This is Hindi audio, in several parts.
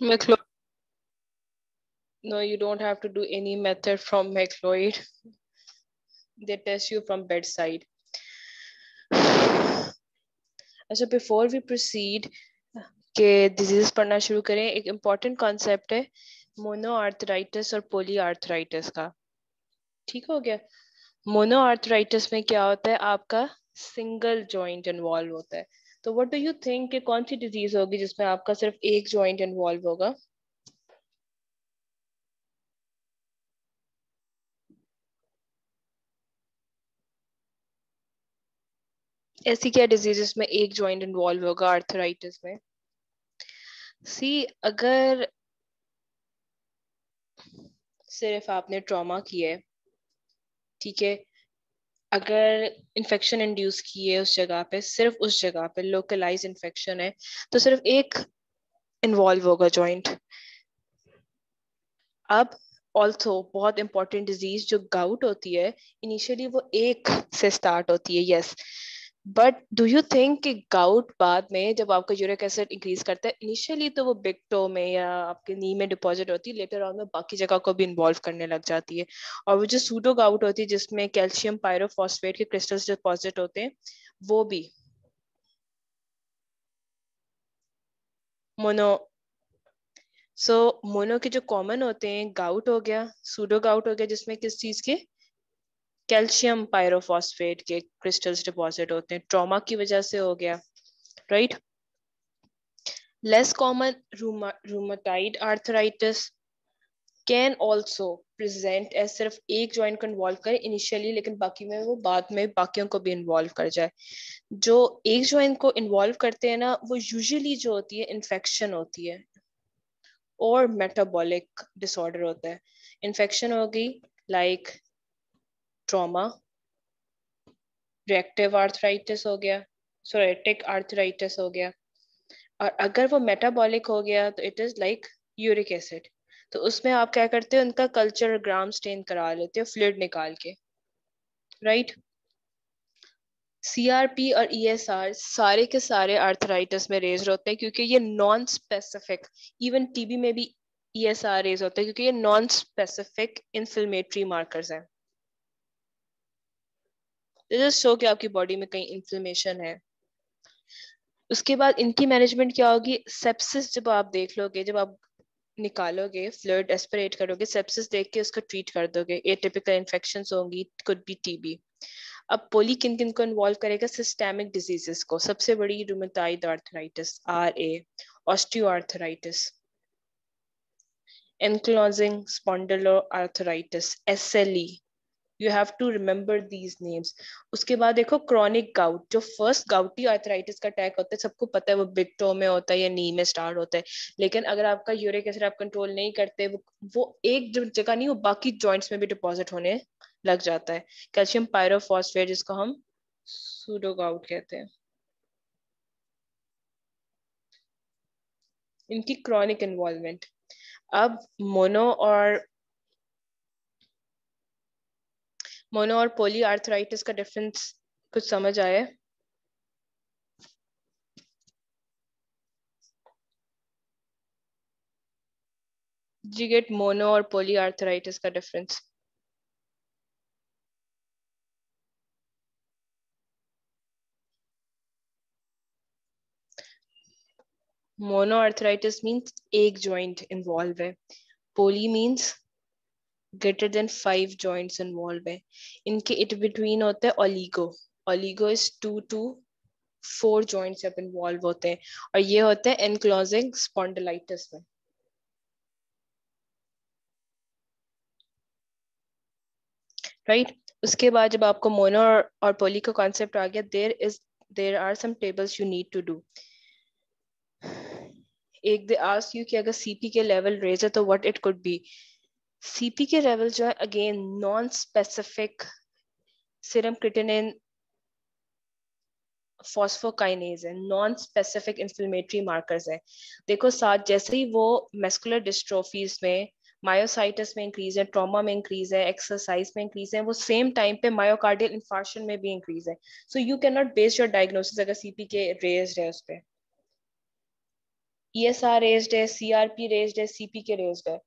McLeod. No, you don't have to do any method from McLeod. They test you from bedside. अच्छा बिफोर वी प्रोसीड के डिज़ीज़ पढ़ना शुरू करें एक इंपॉर्टेंट कॉन्सेप्ट है मोनो आर्थराइटिस और पोली आर्थराइटिस का ठीक हो गया मोनो आर्थराइटिस में क्या होता है आपका सिंगल जॉइंट इन्वॉल्व होता है तो व्हाट डू यू थिंक कि कौन सी डिज़ीज़ होगी जिसमें आपका सिर्फ़ एक जॉइंट इन्वॉल्व होगा? ऐसी क्या डिजीजेस में एक जॉइंट इन्वॉल्व होगा आर्थराइटिस में? सी अगर सिर्फ़ आपने ट्रॉमा किया है, ठीक है अगर इन्फेक्शन इंड्यूस की है उस जगह पे, सिर्फ़ उस जगह पे लोकलाइज इन्फेक्शन है तो सिर्फ़ एक इन्वॉल्व होगा जॉइंट अब ऑल्सो बहुत इंपॉर्टेंट डिज़ीज़ जो गाउट होती है इनिशियली वो एक से स्टार्ट होती है yes yes. But do you think कि गाउट बाद में जब आपका यूरिक एसिड इंक्रीज करता है इनिशियली तो वो बिग टो में या आपके नी में डिपॉजिट होती है लेटर ऑन में बाकी जगह को भी इन्वॉल्व करने लग जाती है। और वो जो सूडो गाउट होती है, जिसमें कैल्शियम पायरोफॉस्फेट के क्रिस्टल्स डिपॉजिट होते हैं, वो भी मोनो सो मोनो के जो कॉमन होते हैं गाउट हो गया सूडो गाउट हो गया, जिसमें किस चीज़ के? कैल्शियम पायरोफॉस्फेट के क्रिस्टल्स डिपॉजिट होते हैं। ट्रॉमा की वजह से हो गया right less common rheumatoid arthritis can also present as सिर्फ़ एक जॉइंट को इन्वॉल्व करे इनिशियली लेकिन बाकी में वो बाद में बाकियों को भी इन्वॉल्व कर जाए। जो एक जॉइंट को इन्वॉल्व करते हैं ना, वो यूजुअली जो होती है इन्फेक्शन होती है और मेटाबॉलिक डिसऑर्डर होता है। इन्फेक्शन होगी लाइक ट्रॉमा रिएक्टिव आर्थराइटिस हो गया सोरेटिक आर्थराइटिस हो गया, और अगर वो मेटाबॉलिक हो गया तो it is like uric acid तो उसमें आप क्या करते हो, उनका कल्चर ग्राम स्टेन करा लेते हो फ्लूड निकाल के राइट सीआरपी और ईएसआर e सारे के सारे आर्थराइटिस में रेज होते हैं, क्योंकि ये नॉन स्पेसिफिक इवन टीबी में भी ईएसआर रेज होते हैं, क्योंकि ये नॉन स्पेसिफिक इन्फ्लेमेटरी मार्कर्स हैं। शो कि आपकी बॉडी में कहीं इन्फ्लेमेशन है। उसके बाद इनकी मैनेजमेंट क्या होगी? सेप्सिस जब आप देख लोगे, जब आप निकालोगे फ्लड एस्पिरेट करोगे सेप्सिस देख के उसको ट्रीट कर दोगे। एटिपिकल इन्फेक्शन होंगी कुड बी टीबी अब पोली किन किन को इन्वॉल्व करेगा सिस्टेमिक डिजीजेस को। सबसे बड़ी rheumatoid arthritis R A osteo arthritis ankylosing spondylo arthritis S L E you have to remember these names उसके बाद देखो क्रॉनिक गाउट जो फ़र्स्ट गाउटी आर्थराइटिस का अटैक होता है, सबको पता है वो बिग टो में होता है या नी में स्टार्ट होता है। लेकिन अगर आपका यूरिक एसिड आप कंट्रोल नहीं करते, वो वो एक जगह नहीं, वो बाकी जॉइंट्स में भी डिपॉजिट होने लग जाता है। कैल्शियम पायरोफॉस्फेट जिसको हम सूडो गाउट कहते हैं। इनकी क्रॉनिक इन्वॉल्वमेंट अब मोनो और मोनो और पोली आर्थराइटिस का डिफरेंस कुछ समझ आया? जी गेट मोनो और पोली आर्थराइटिस का डिफरेंस मोनो आर्थराइटिस मीन्स एक जॉइंट इन्वॉल्व है. Poly means greater than five joints involve है। इनके इट बिटवीन होता है oligo oligo is two to four joints जब इन्वॉल्व होते हैं। और ये होते हैं एनक्लोजिंग स्पॉन्डिलाइटिस में। Right right? उसके बाद जब आपको मोनो और, और पोली का कॉन्सेप्ट आ गया there is there are some tables you need to do एक दे आस्क यू कि अगर सीपी के लेवल रेज है तो what it could be CP के लेवल जो है again non specific serum creatinine phosphokinase है नॉन स्पेसिफिक इंफ्लेमेटरी मार्कर्स है. देखो, साथ जैसे ही वो मेस्कुलर डिस्ट्रोफीज में मायोसाइटिस में इंक्रीज है ट्रॉमा में इंक्रीज है एक्सरसाइज में इंक्रीज है, वो सेम टाइम पे मायोकार्डियल इन्फार्शन में भी इंक्रीज है. So you can not base your diagnosis अगर सीपी के रेज है उस पर ई एस आर रेज्ड है CRP रेज्ड है सीपी के रेज्ड है.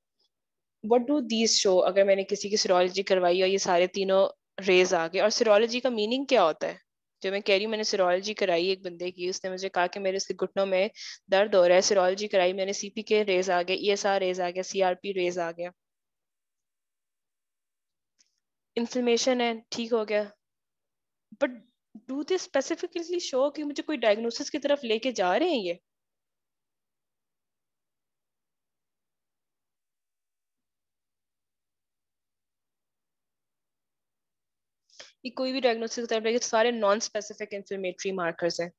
What do these show? अगर मैंने किसी की सिरोलॉजी करवाई और ये सारे तीनों रेज आ गए, और सिरोलॉजी का मीनिंग क्या होता है? जो मैं कह रही हूँ, मैंने सिरोलॉजी कराई एक बंदे की, उसने मुझे कहा कि मेरे इसके घुटनों में दर्द हो रहा है सिरोलॉजी कराई, मैंने सीपी के रेज आ गए ईएसआर रेज आ गया सीआरपी रेज आ गया। इन्फ्लेमेशन है, ठीक हो गया। But do they specifically show कि मुझे कोई डायग्नोसिस की तरफ़ लेके जा रहे हैं ये? ये कोई भी डायग्नोसिस की तरफ़ सारे नॉन स्पेसिफिक इन्फ्लेमेटरी मार्कर्स हैं।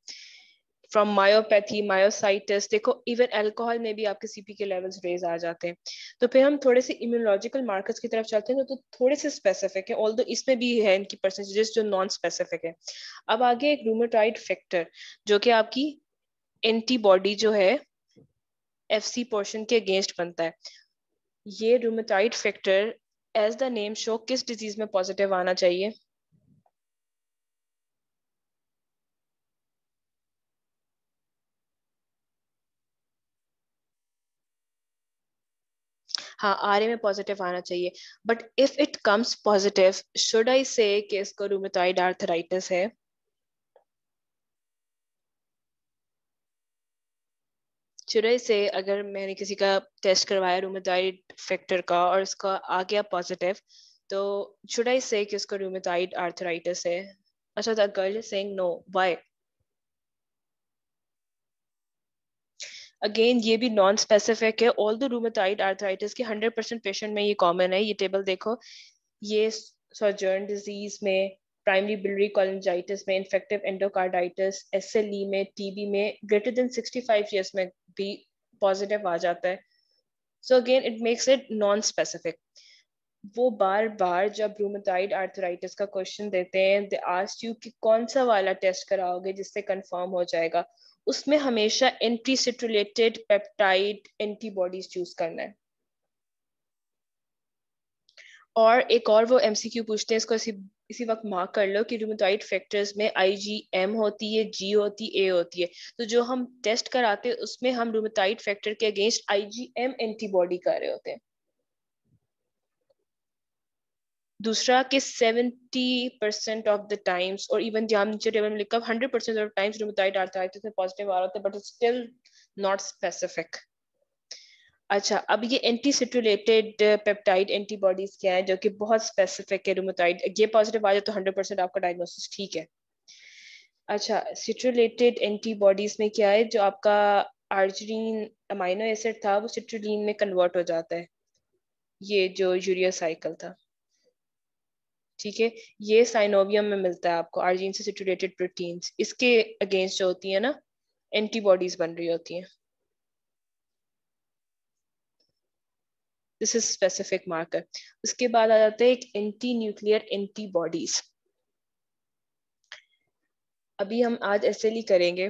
फ्रॉम मायोपैथी मायोसाइटिस देखो इवन अल्कोहल में भी आपके सीपी के लेवल्स रेज आ जाते हैं। तो फिर हम थोड़े से इम्यूनोलॉजिकल मार्कर्स की तरफ़ चलते हैं तो थोड़े से स्पेसिफिक है ऑल इसमें भी है इनकी परसेंटेजेस जो नॉन स्पेसिफिक है। अब आगे एक रूमेटाइड फैक्टर जो कि आपकी एंटीबॉडी जो है एफ़ सी पोर्शन के अगेंस्ट बनता है। ये rheumatoid factor as the name show किस डिज़ीज़ में पॉजिटिव आना चाहिए? हाँ आर में पॉजिटिव आना चाहिए। But if it comes positive should I say कि इसको रूमेटॉइड आर्थराइटिस है? आई से अगर मैंने किसी का टेस्ट करवाया रूमेटॉइड फैक्टर का और उसका आ गया पॉजिटिव तो शुड से कि उसको रूमेटॉइड आर्थराइटिस है? अच्छा the girl is saying no why again ये भी नॉन स्पेसिफिक है. ऑल द रूमेटाइड आर्थराइटिस के 100 परसेंट पेशेंट में ये कॉमन है. ये टेबल देखो. ये सर्जर्न डिज़ीज़ में प्राइमरी बिलरी कॉलेंजाइटिस में इन्फेक्टिव एंडोकार्डाइटिस एसएलई में टीबी में ग्रेटर देन 65 इयर्स में भी पॉजिटिव आ जाता है. So again it makes it non specific वो बार बार जब रूमेटाइड आर्थराइटिस का क्वेश्चन देते हैं दे आस्ट यू कि कौन सा वाला टेस्ट कराओगे जिससे कंफर्म हो जाएगा? उसमें हमेशा एंटीसिट्रुलेटेड पेप्टाइड एंटीबॉडीज चूज़ करना है। और एक और वो एमसीक्यू पूछते हैं, इसको इसी इसी वक्त मार्क कर लो कि रूमेटॉइड फैक्टर्स में आईजीएम होती है जी होती है ए होती है। तो जो हम टेस्ट कराते हैं, उसमें हम रूमेटॉइड फैक्टर के अगेंस्ट आईजीएम एंटीबॉडी कर रहे होते हैं। दूसरा कि 70 परसेंट ऑफ़ द टाइम्स और इवन जहाँ नीचे टेबल में लिखा hundred percent of times rheumatoid arthritis में पॉजिटिव आ रहा है बट स्टिल नॉट स्पेसिफिक अच्छा अब ये एंटी सिट्रुलेटेड पेप्टाइड एंटीबॉडीज क्या है, जो कि बहुत स्पेसिफिक है रूमेटाइड ये पॉजिटिव आ जाए तो हंड्रेड परसेंट आपका डायग्नोसिस ठीक है। अच्छा सिट्रुलेटेड एंटीबॉडीज में क्या है, जो आपका आर्जरीन अमाइनो एसिड था, वो सिट्रुलिन में कन्वर्ट हो जाता है। ये जो यूरिया साइकिल था। ठीक है? ये साइनोवियम में मिलता है आपको आर्जीन से सिटुलेटेड प्रोटीन्स इसके अगेंस्ट जो होती है ना एंटीबॉडीज बन रही होती हैं। दिस इज़ स्पेसिफिक मार्कर उसके बाद आ जाता है एक एंटी न्यूक्लियर एंटीबॉडीज अभी हम आज एस e करेंगे।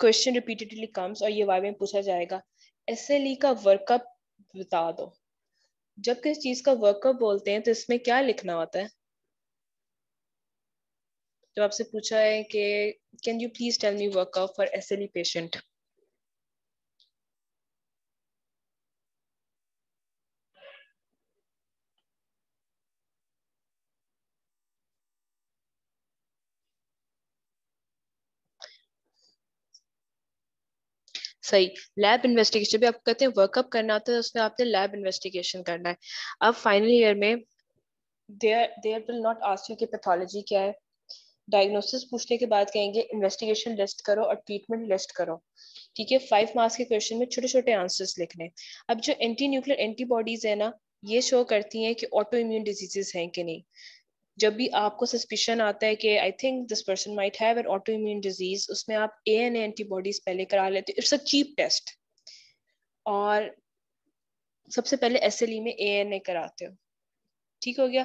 क्वेश्चन रिपीटेडली कम्स और ये वाई में पूछा जाएगा। एस e का वर्कअप बता दो। जब किसी चीज़ का वर्कअप बोलते हैं तो इसमें क्या लिखना होता है? जब आपसे पूछा है कि can you please tell me workup for S L patient सही। लैब इन्वेस्टिगेशन भी आप कहते हैं वर्कअप करना होता है उसमें आपने लैब इन्वेस्टिगेशन करना है। अब फाइनल ईयर में there there will not ask you कि पैथोलॉजी क्या है। डायग्नोसिस पूछने के बाद कहेंगे इन्वेस्टिगेशन लिस्ट करो और ट्रीटमेंट लिस्ट करो। ठीक है? फाइव मार्क्स के क्वेश्चन में छोटे छोटे आंसर्स लिखने। अब जो एंटी न्यूक्लियर एंटीबॉडीज है ना, ये शो करती हैं कि ऑटो इम्यून डिजीजेस हैं कि नहीं। जब भी आपको सस्पिशन आता है कि I think this person might have an auto immune disease उसमें आप ए एन एंटीबॉडीज पहले करा लेते इट्स अ चीप टेस्ट और सबसे पहले एस एल ई में ए एन ए कराते हो। ठीक हो गया?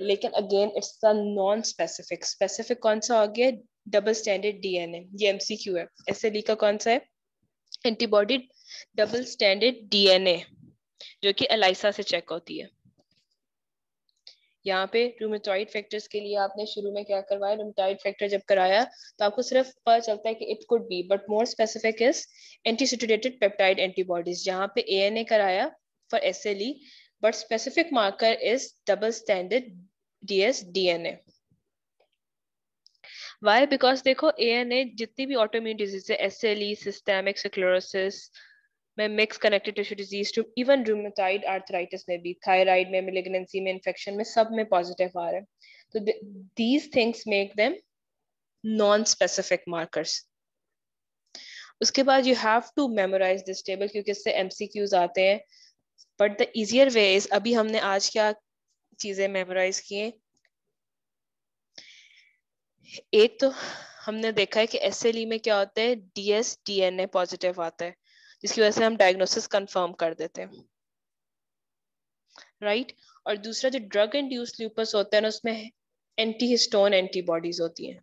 लेकिन again it's the non specific specific कौन सा हो गया? डबल स्टैंडर्ड डी डीएनए ये एमसीक्यू है। एस एल ई का कौन सा है? एंटीबॉडी डबल स्टैंडर्ड डीएनए जो कि एलाइसा से चेक होती है। यहाँ पे रूमेटॉइड फैक्टर्स के लिए आपने शुरू में क्या करवाया? रूमेटॉइड फैक्टर जब कराया तो आपको सिर्फ़ पता चलता है कि it could be but more specific is anticitrullinated peptide antibodies जहाँ पे एएनए कराया for S L E but specific marker is double standard D S D N A why because देखो ए एन ए जितनी भी ऑटोम्यून डिज़ीज़ है S L E systemic sclerosis में mixed connective tissue disease to even rheumatoid arthritis में भी थायराइड में मिलिग्नेंसी में इन्फेक्शन में सब में पॉजिटिव आ रहे हैं। तो these things make them non specific markers उसके बाद you have to memorize this table क्योंकि इससे एमसीक्यूज आते हैं। But the easier way is अभी हमने आज क्या चीज़ें मेमोराइज किए? एक तो हमने देखा है कि एस e में क्या होता है? डीएस डीएनए पॉजिटिव आता है। जिसकी वजह से हम डायग्नोसिस कंफर्म कर देते हैं। Right right? और दूसरा जो ड्रग इंड्यूस ल्यूपस होता है ना, उसमें एंटी हिस्टोन एंटीबॉडीज होती हैं।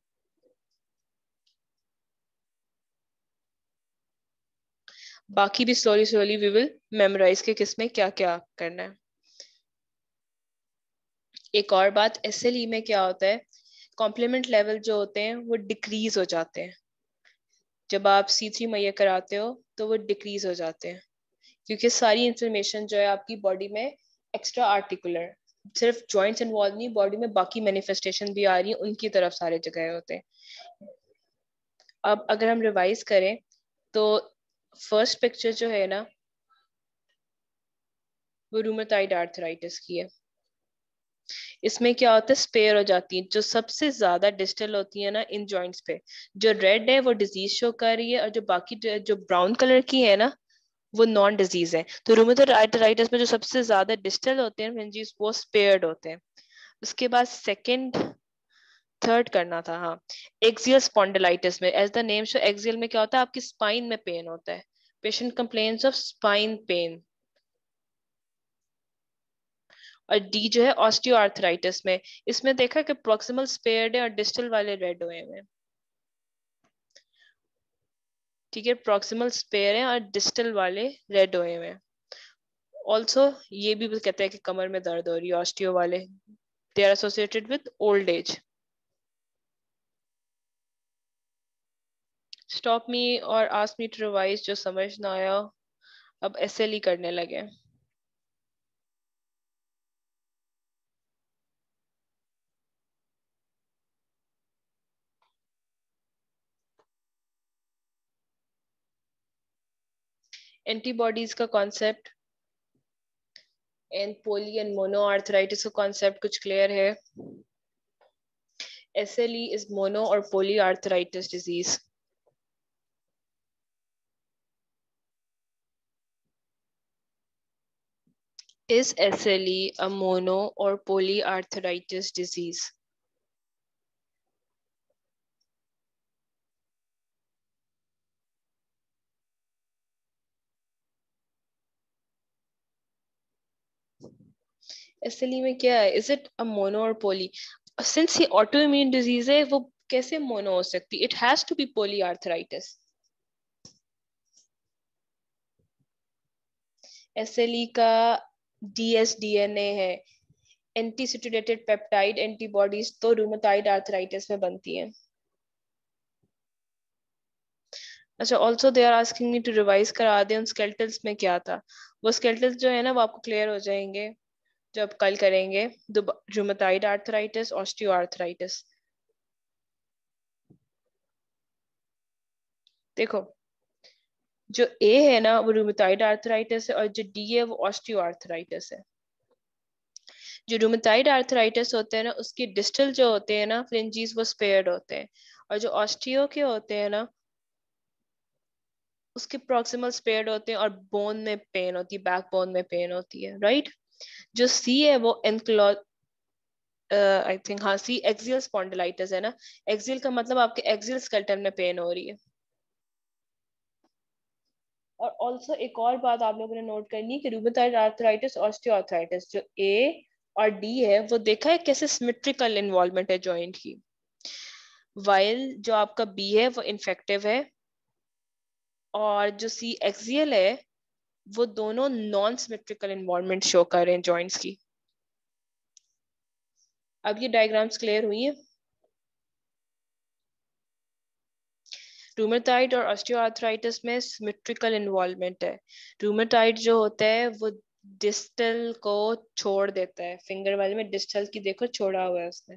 बाकी भी slowly slowly we will memorize के किसमें क्या क्या करना है। एक और बात एस e में क्या होता है? कॉम्प्लीमेंट लेवल जो होते हैं, वो डिक्रीज हो जाते हैं। जब आप सी थ्री मैया कराते हो तो वो डिक्रीज हो जाते हैं। क्योंकि सारी इंफॉर्मेशन जो है आपकी बॉडी में एक्स्ट्रा आर्टिकुलर सिर्फ़ जॉइंट्स इन्वॉल्व नहीं बॉडी में बाकी मैनिफेस्टेशन भी आ रही है, उनकी तरफ़ सारे जगह होते हैं। अब अगर हम रिवाइज करें तो फ़र्स्ट पिक्चर जो है ना, वो रूमेटाइड आर्थराइटिस की है। इसमें क्या होता है? स्पेयर हो जाती है। जो सबसे ज़्यादा डिस्टल होती है ना, इन जॉइंट्स पे। जो रेड है, वो डिज़ीज़ शो कर रही है और जो बाकी जो ब्राउन कलर की है ना, वो नॉन डिज़ीज़ है। तो रूमेटोराइटिस में जो सबसे ज़्यादा डिस्टल होते हैं वो स्पेयर्ड होते हैं। उसके बाद सेकेंड थर्ड करना था हाँ। एक्सियल स्पॉन्डिलाइटिस में as the name show axial में क्या होता है? आपकी स्पाइन में पेन होता है। Patient complains of spine pain और डी जो है ऑस्टियोआर्थराइटिस में। इसमें देखा कि प्रोक्सिमल स्पेयर्ड है और डिस्टल वाले रेड हुए हैं। ठीक है प्रोक्सिमल स्पेयर है और डिस्टल वाले रेड हुए हैं। ऑल्सो ये भी कहते हैं कि कमर में दर्द हो रही है ऑस्टियो वाले। They are associated with old age stop me और आस्क मी टू रिवाइज जो समझ ना आया, अब एस एल ई करने लगे। एंटीबॉडीज का concept and poly and mono arthritis का कॉन्सेप्ट कुछ क्लियर है S L E is mono or poly arthritis disease Is SLE a mono or polyarthritis disease? SLE में क्या है is it a mono or poly since ये ऑटो इम्यून डिज़ीज़ है, वो कैसे मोनो हो सकती? It has to be poly arthritis SLE का डीएसडीएनए है. एंटीसिटुलेटेड पेप्टाइड एंटीबॉडीज तो रूमेटाइड आर्थराइटिस में बनती हैं. अच्छा also they are asking me to revise करा दे उन स्केल्टल्स में क्या था? वो स्केल्टल्स जो है ना, वो आपको क्लियर हो जाएँगे. जब कल करेंगे रूमेटाइड आर्थराइटिस ऑस्टियोआर्थराइटिस देखो, जो ए है ना, वो रूमेटाइड आर्थराइटिस है और जो डी है, वो ऑस्टियोआर्थराइटिस है। जो रूमेटाइड आर्थराइटिस होते हैं ना, उसके डिस्टल जो होते हैं ना फ्रिंजीज वो स्पेयर्ड होते हैं। और जो ऑस्टियो के होते हैं ना, उसके प्रोक्सिमल स्पेयर्ड होते हैं और बोन में पेन होती है बैक बोन में पेन होती है राइट right? जो सी है वो एनक्लो आई थिंक हाँ सी एक्सियल स्पॉन्डिलाइटिस है ना? एक्सियल का मतलब आपके एक्सियल स्केल्टन में पेन हो रही है। और ऑल्सो एक और बात आप लोगों ने नोट करनी है कि रूमेटॉइड आर्थराइटिस ऑस्टियोआर्थराइटिस जो ए और डी है, वो देखा है कैसे सिमेट्रिकल इन्वॉल्वमेंट है जॉइंट की? वाइल जो आपका बी है, वो इन्फेक्टिव है। और जो सी एक्सियल है वो दोनों नॉन सिमेट्रिकल इन्वॉल्वमेंट शो कर रहे हैं जॉइंट्स की। अब ये डायग्राम्स क्लियर हुई है। रूमेटाइड और ऑस्टियोआर्थराइटिस में सिमेट्रिकल इन्वॉल्वमेंट है। रूमेटाइड जो होता है, वो डिस्टल को छोड़ देता है। फिंगर वाले में डिस्टल की देखो, छोड़ा हुआ है उसने।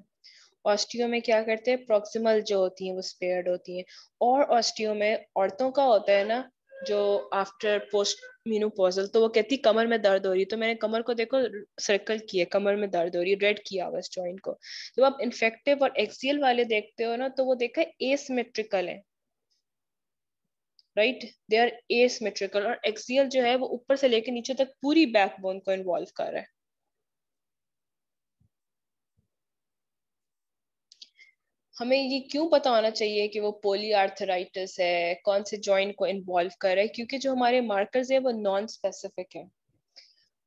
ऑस्टियो में क्या करते हैं? प्रोक्सिमल जो होती हैं, वो स्पेयर्ड होती हैं। और ऑस्टियो में औरतों का होता है ना जो आफ्टर पोस्ट मीनोपोजल तो वो कहती, कमर में दर्द हो रही तो मैंने कमर को देखो सर्कल किया, कमर में दर्द हो रही रेड किया हुआ इस जॉइंट को। जब आप इन्फेक्टिव और एक्सियल वाले देखते हो ना तो वो देखा एसमेट्रिकल है। राइट दे आर एसमेट्रिकल और एक्सियल जो है, वो ऊपर से लेकर नीचे तक पूरी बैकबोन को इन्वॉल्व कर रहा है। हमें ये क्यों पता होना चाहिए कि वो पोली आर्थराइटिस है, कौन से जॉइंट को इन्वॉल्व कर रहा है? क्योंकि जो हमारे मार्कर्स है, वो नॉन स्पेसिफिक है।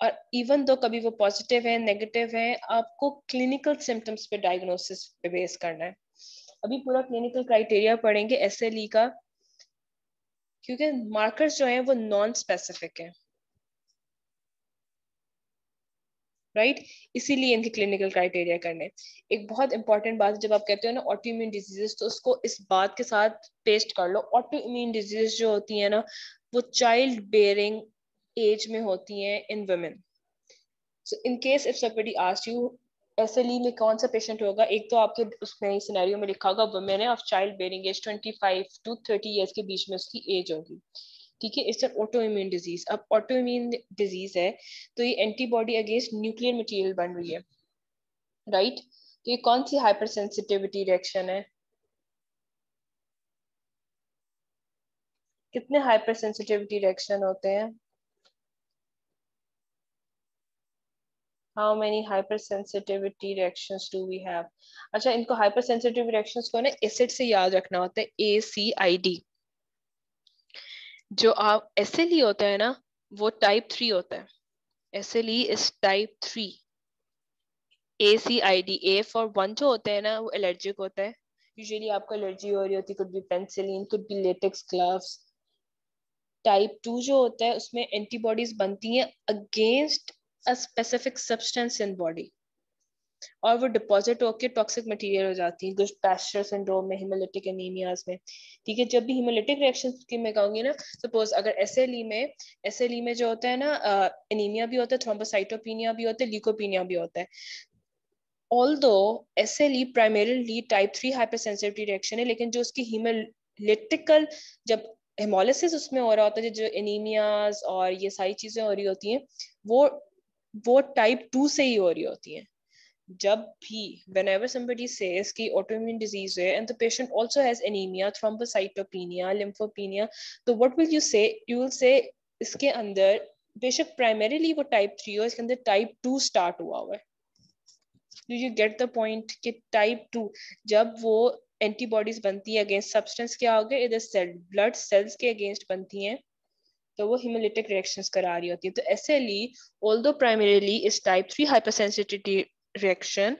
और इवन दो कभी वो पॉजिटिव है नेगेटिव है, आपको क्लिनिकल सिम्टम्स पे डायग्नोसिस पे बेस करना है। अभी पूरा क्लिनिकल क्राइटेरिया पढ़ेंगे एस e का, क्योंकि मार्कर्स जो है, वो नॉन स्पेसिफिक है। Right right? इसीलिए इनके क्लिनिकल क्राइटेरिया करने एक बहुत इंपॉर्टेंट बात जब आप कहते हो ना ऑटोइम्यून डिजीजेस तो उसको इस बात के साथ पेस्ट कर लो। ऑटोइम्यून डिजीजेस जो होती है ना, वो चाइल्ड बेयरिंग एज में होती हैं in women so in case if somebody ask you SLE में कौन सा पेशेंट होगा? एक तो आपके उसमें सिनेरियो में लिखा होगा वुमेन है of child bearing age 25 to 30 years के बीच में उसकी एज होगी। ठीक है एन ऑटो इम्यून डिज़ीज़ अब ऑटो इम्यून डिज़ीज़ है तो ये एंटीबॉडी अगेंस्ट न्यूक्लियर मटेरियल बन रही है राइट right? तो ये कौन सी हाइपर सेंसिटिविटी रिएक्शन है? कितने हाइपर सेंसिटिविटी रिएक्शन होते हैं? How many hypersensitivity reactions do we have? अच्छा इनको hypersensitive reactions को ना एसिड से याद रखना होता है ए सी आई डी जो आप एस एल ई होता है ना, वो टाइप थ्री होता है। S L E is type three A C I D A for one जो होता है ना, वो एलर्जिक होता है। यूजली आपको एलर्जी हो रही होती could be penicillin could be latex gloves type two जो होता है, उसमें एंटीबॉडीज बनती हैं against a specific substance in body और वो डिपॉजिट होकर टॉक्सिक मटेरियल हो जाती है कुछ पैस्चर सिंड्रोम में हिमोलिटिक एनीमियाज में। ठीक है, जब भी हिमोलिटिक रिएक्शन की मैं कहूँगी ना सपोज़ अगर एस एल ई में एस ई में जो होता है ना एनीमिया भी होता है थ्रोम्बोसाइटोपिनिया भी होता है ल्यूकोपिनिया भी होता है। Although S although SLE primarily type 3 hypersensitivity reaction है, लेकिन जो उसकी hemolytical, जब हेमोलिसिस उसमें हो रहा होता है, जो एनीमियाज और ये सारी चीज़ें हो रही होती हैं, वो वो टाइप टू से ही हो रही होती हैं। जब भी, whenever somebody says कि autoimmune disease है, and the patient also has anemia, thrombocytopenia, lymphopenia तो what will you say? You will say इसके अंदर बेशक प्राइमरीली वो टाइप थ्री हो, इसके अंदर टाइप टू स्टार्ट हुआ हुआ है। Do you get the point कि टाइप टू जब वो एंटीबॉडीज बनती है अगेंस्ट सब्सटेंस क्या हो गया? इधर सेल ब्लड सेल्स के अगेंस्ट बनती हैं तो वो हिमोलिटिक रिएक्शंस करा रही होती है। तो ऐसे ली although primarily is type three hypersensitivity reaction.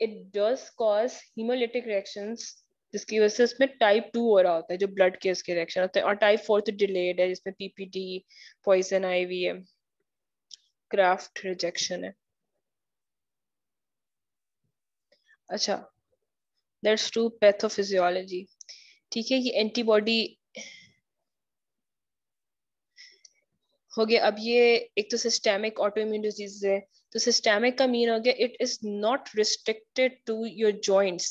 इट does cause hemolytic reactions. जिसकी वजह से इसमें टाइप टू हो रहा होता है, जो ब्लड के उसके रिएक्शन होते हैं। और टाइप फोर तो डिलेड है, जिसमें पीपीडी पॉइजन आईवी है क्राफ्ट रिजेक्शन है। अच्छा लेट्स डू पैथोफिजियोलॉजी ठीक है, ये एंटीबॉडी हो गया। अब ये एक तो सिस्टेमिक ऑटोइम्यून डिज़ीज़ है तो सिस्टेमिक का मीन हो गया it is not restricted to your joints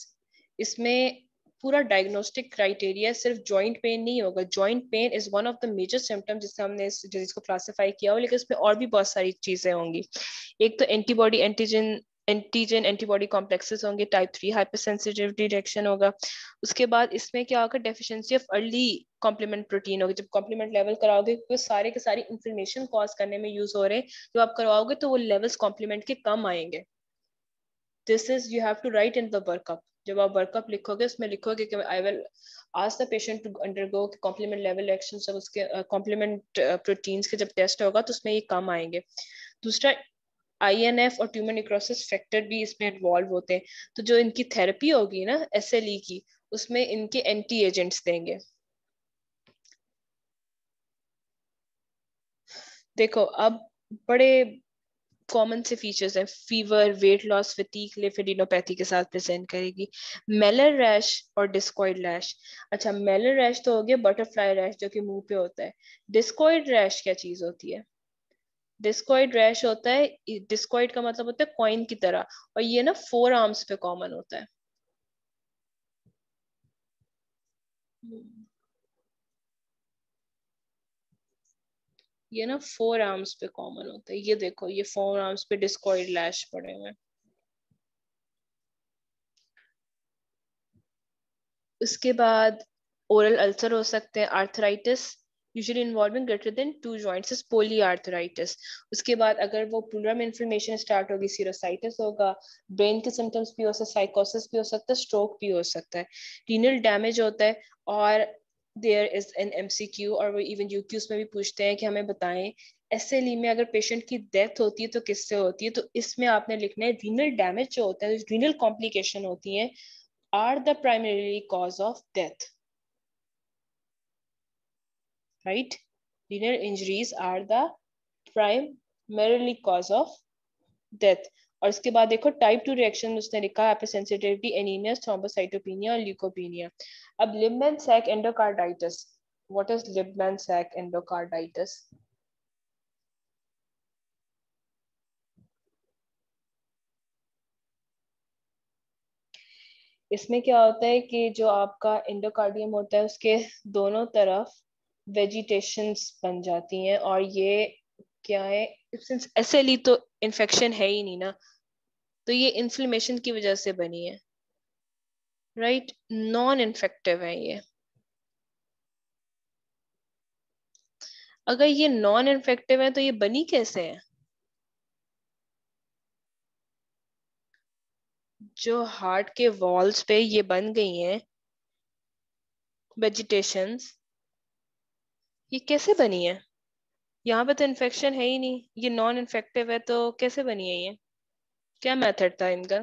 इसमें पूरा डायग्नोस्टिक क्राइटेरिया सिर्फ़ जॉइंट पेन नहीं होगा। Joint pain is one of the major symptoms जिससे हमने इस डिज़ीज़ को क्लासिफाई किया हो लेकिन इसमें और भी बहुत सारी चीज़ें होंगी। एक तो antibody antigen antigen antibody complexes होंगे टाइप थ्री हाइपरसेंसिटिविटी रिएक्शन होगा। उसके बाद इसमें क्या होगा deficiency of early complement protein होगी। जब कॉम्प्लीमेंट लेवल कराओगे तो सारे के सारे इंफ्लेमेशन कॉज करने में यूज़ हो रहे हैं। जब आप करवाओगे तो वो लेवल्स कॉम्प्लीमेंट के कम आएँगे। This is you have to write in the workup जब आप वर्कअप लिखोगे उसमें लिखोगे कि I will ask the patient to undergo complement level action सब उसके कॉम्प्लीमेंट uh, प्रोटीन्स के जब टेस्ट होगा तो उसमें ये कम आएँगे। दूसरा आईएनएफ और ट्यूमर निक्रोसिस फैक्टर भी इसमें इन्वॉल्व होते हैं। तो जो इनकी थेरेपी होगी ना एस e की, उसमें इनके एंटी एजेंट्स देंगे। देखो, अब बड़े कॉमन से फीचर्स हैं। Fever weight loss fatigue lymphadenopathy के साथ प्रेजेंट करेगी। मेलर रैश और डिस्कॉइड रैश अच्छा मेलर रैश तो हो गया बटरफ्लाई रैश जो कि मुँह पे होता है। डिस्कॉइड रैश क्या चीज़ होती है? डिस्कॉइड रैश होता है डिस्कॉइड का मतलब होता है कॉइन की तरह, और ये ना फोर आर्म्स पे कॉमन होता है। ये ना फोर आर्म्स पे कॉमन होता है। ये देखो, ये फोर आर्म्स पे डिस्कॉइड लैश पड़े हुए उसके बाद ओरल अल्सर हो सकते हैं arthritis usually involving greater than two joints is polyarthritis. उसके बाद अगर वो प्लूरम इन्फ्लेमेशन स्टार्ट होगी सीरोसाइटिस होगा ब्रेन के सिम्टम्स भी हो सकते साइकोसिस भी हो सकता है स्ट्रोक भी हो सकता है। रीनल डैमेज होता है और देयर इज़ एन एमसीक्यू और वो इवन यू यूक्यूज में भी पूछते हैं कि हमें बताएँ एस e में अगर पेशेंट की डेथ होती है तो किससे होती है? तो इसमें आपने लिखना है रीनल डैमेज जो होता है रीनल कॉम्प्लिकेशन होती है are the primary cause of death right? Renal injuries are the primarily cause of death. और इसके बाद देखो टाइप टू रिएक्शन उसने लिखा है सेंसिटिविटी एनीमिया थ्रोम्बोसाइटोपेनिया और ल्यूकोपेनिया अब Libman Sacks endocarditis what is Libman Sacks endocarditis इसमें क्या होता है कि जो आपका एंडोकार्डियम होता है, उसके दोनों तरफ़ वेजिटेशंस बन जाती हैं और ये क्या है सिंस एसएलई तो इन्फेक्शन है ही नहीं ना तो ये इन्फ्लेमेशन की वजह से बनी है राइट नॉन इन्फेक्टिव है ये। अगर ये नॉन इन्फेक्टिव है तो ये बनी कैसे है? जो हार्ट के वॉल्स पे ये बन गई हैं वेजिटेशंस ये कैसे बनी है? यहाँ पे तो इन्फेक्शन है ही नहीं। ये नॉन इन्फेक्टिव है तो कैसे बनी है ये? क्या मेथड था इनका?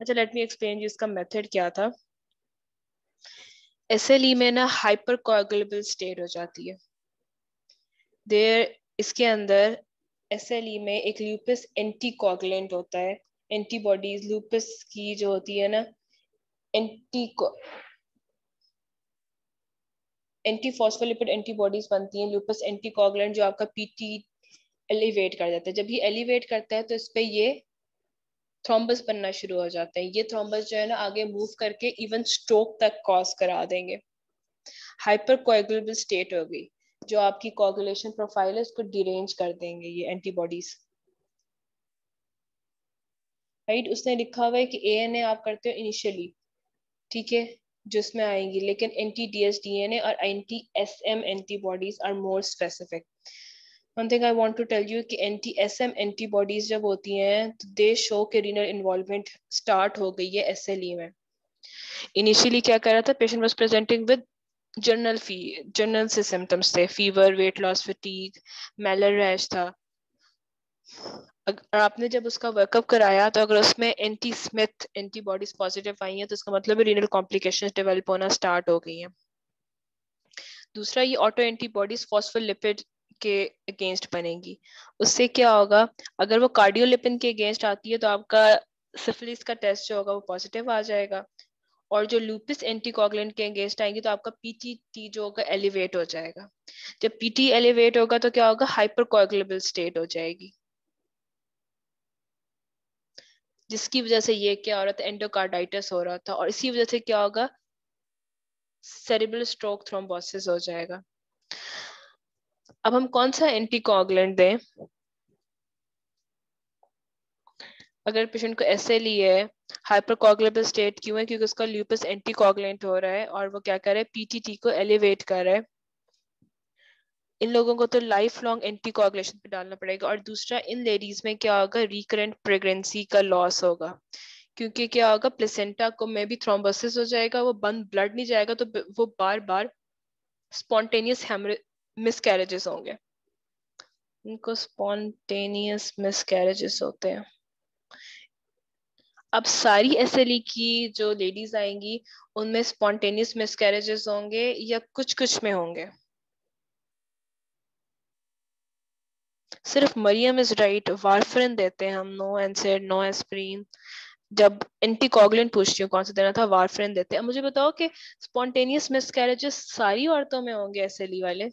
अच्छा लेट मी एक्सप्लेन इसका मेथड क्या था। एसएलई में ना हाइपर कोगुलेबल स्टेट हो जाती है। देर इसके अंदर एस एल ई में एक ल्यूपस एंटी कोगुलेंट होता है। एंटीबॉडीज लूपस की जो होती है ना एंटी एंटी फॉस्फोलिपिड एंटीबॉडीज बनती हैं लूपस एंटीकोगुलेंट जो आपका पीटी एलिवेट कर देता है। जब ये एलिवेट करता है तो इस पे ये थ्रोम्बस बनना शुरू हो जाते हैं। ये थ्रोम्बस जो है ना, आगे मूव करके इवन स्ट्रोक तक कॉज करा देंगे। हाइपर कोएगुलेबल स्टेट हो गई, जो आपकी कोगुलेशन प्रोफ़ाइल है, उसको डिरेंज कर देंगे ये एंटीबॉडीज राइट उसने लिखा हुआ है कि ए आप करते हो इनिशियली ठीक है? जिसमें आएँगी, लेकिन anti D S D N A और anti S M antibodies are more specific one thing I want to tell you कि एंटी एस एम एंटीबॉडीज जब होती हैं तो दे शो के रीनल इन्वॉल्वमेंट स्टार्ट हो गई है एस एल ई में। इनिशियली क्या कर रहा था? Patient was presenting with general fee general से सिम्टम्स थे। Fever weight loss fatigue malar rash था। आपने जब उसका वर्कअप कराया तो अगर उसमें एंटी स्मिथ एंटीबॉडीज पॉजिटिव आई हैं तो उसका मतलब रीनल कॉम्प्लिकेशन डेवलप होना स्टार्ट हो गई हैं। दूसरा, ये ऑटो एंटीबॉडीज फॉस्फोलिपिड के अगेंस्ट बनेगी। उससे क्या होगा, अगर वो कार्डियोलिपिन के अगेंस्ट आती है तो आपका सिफिलिस का टेस्ट जो होगा, वो पॉजिटिव आ जाएगा। और जो लूपिस एंटीकोगुलेंट के अगेंस्ट आएँगी तो आपका पीटी जो होगा एलिवेट हो जाएगा। जब पीटी एलिवेट होगा तो क्या होगा हाइपर कोगुलेबल स्टेट हो जाएगी। जिसकी वजह से ये क्या हो रहा था? एंडोकार्डाइटिस हो रहा था और इसी वजह से क्या होगा? सेरिबल स्ट्रोक थ्रोम्बोसिस हो जाएगा। अब हम कौन सा एंटीकोगुलेंट दें? अगर पेशेंट को ऐसे लिए है हाइपरकोगुलेबल स्टेट क्यों है? क्योंकि उसका ल्यूपस एंटीकोगुलेंट हो रहा है और वो क्या कर रहा है? पीटीटी को एलिवेट कर रहा है। इन लोगों को तो लाइफ लॉन्ग एंटी कोगुलेशन पे डालना पड़ेगा। और दूसरा, इन लेडीज़ में क्या होगा रिकरेंट प्रेगनेंसी का लॉस होगा। क्योंकि क्या होगा प्लेसेंटा को में भी थ्रोम्बोसिस हो जाएगा, वो बंद ब्लड नहीं जाएगा तो वो बार बार स्पॉन्टेनियस मिसकैरेजेस होंगे। इनको स्पॉन्टेनियस मिसकैरेजेस होते हैं। अब सारी एस e की जो लेडीज़ आएँगी, उनमें स्पॉन्टेनियस मिसकैरेजेस होंगे या कुछ कुछ में होंगे? सिर्फ़ मरियम इज़ राइट, वारफरिन देते हैं हम, नो एनसेड, नो एस्प्रीन। जब एंटीकॉगलेंट पूछती हूँ कौन सा देना था, वारफ्रेन देते हैं। मुझे बताओ कि स्पॉन्टेनियस मिसकैरेजेस सारी औरतों में होंगे एस वाले।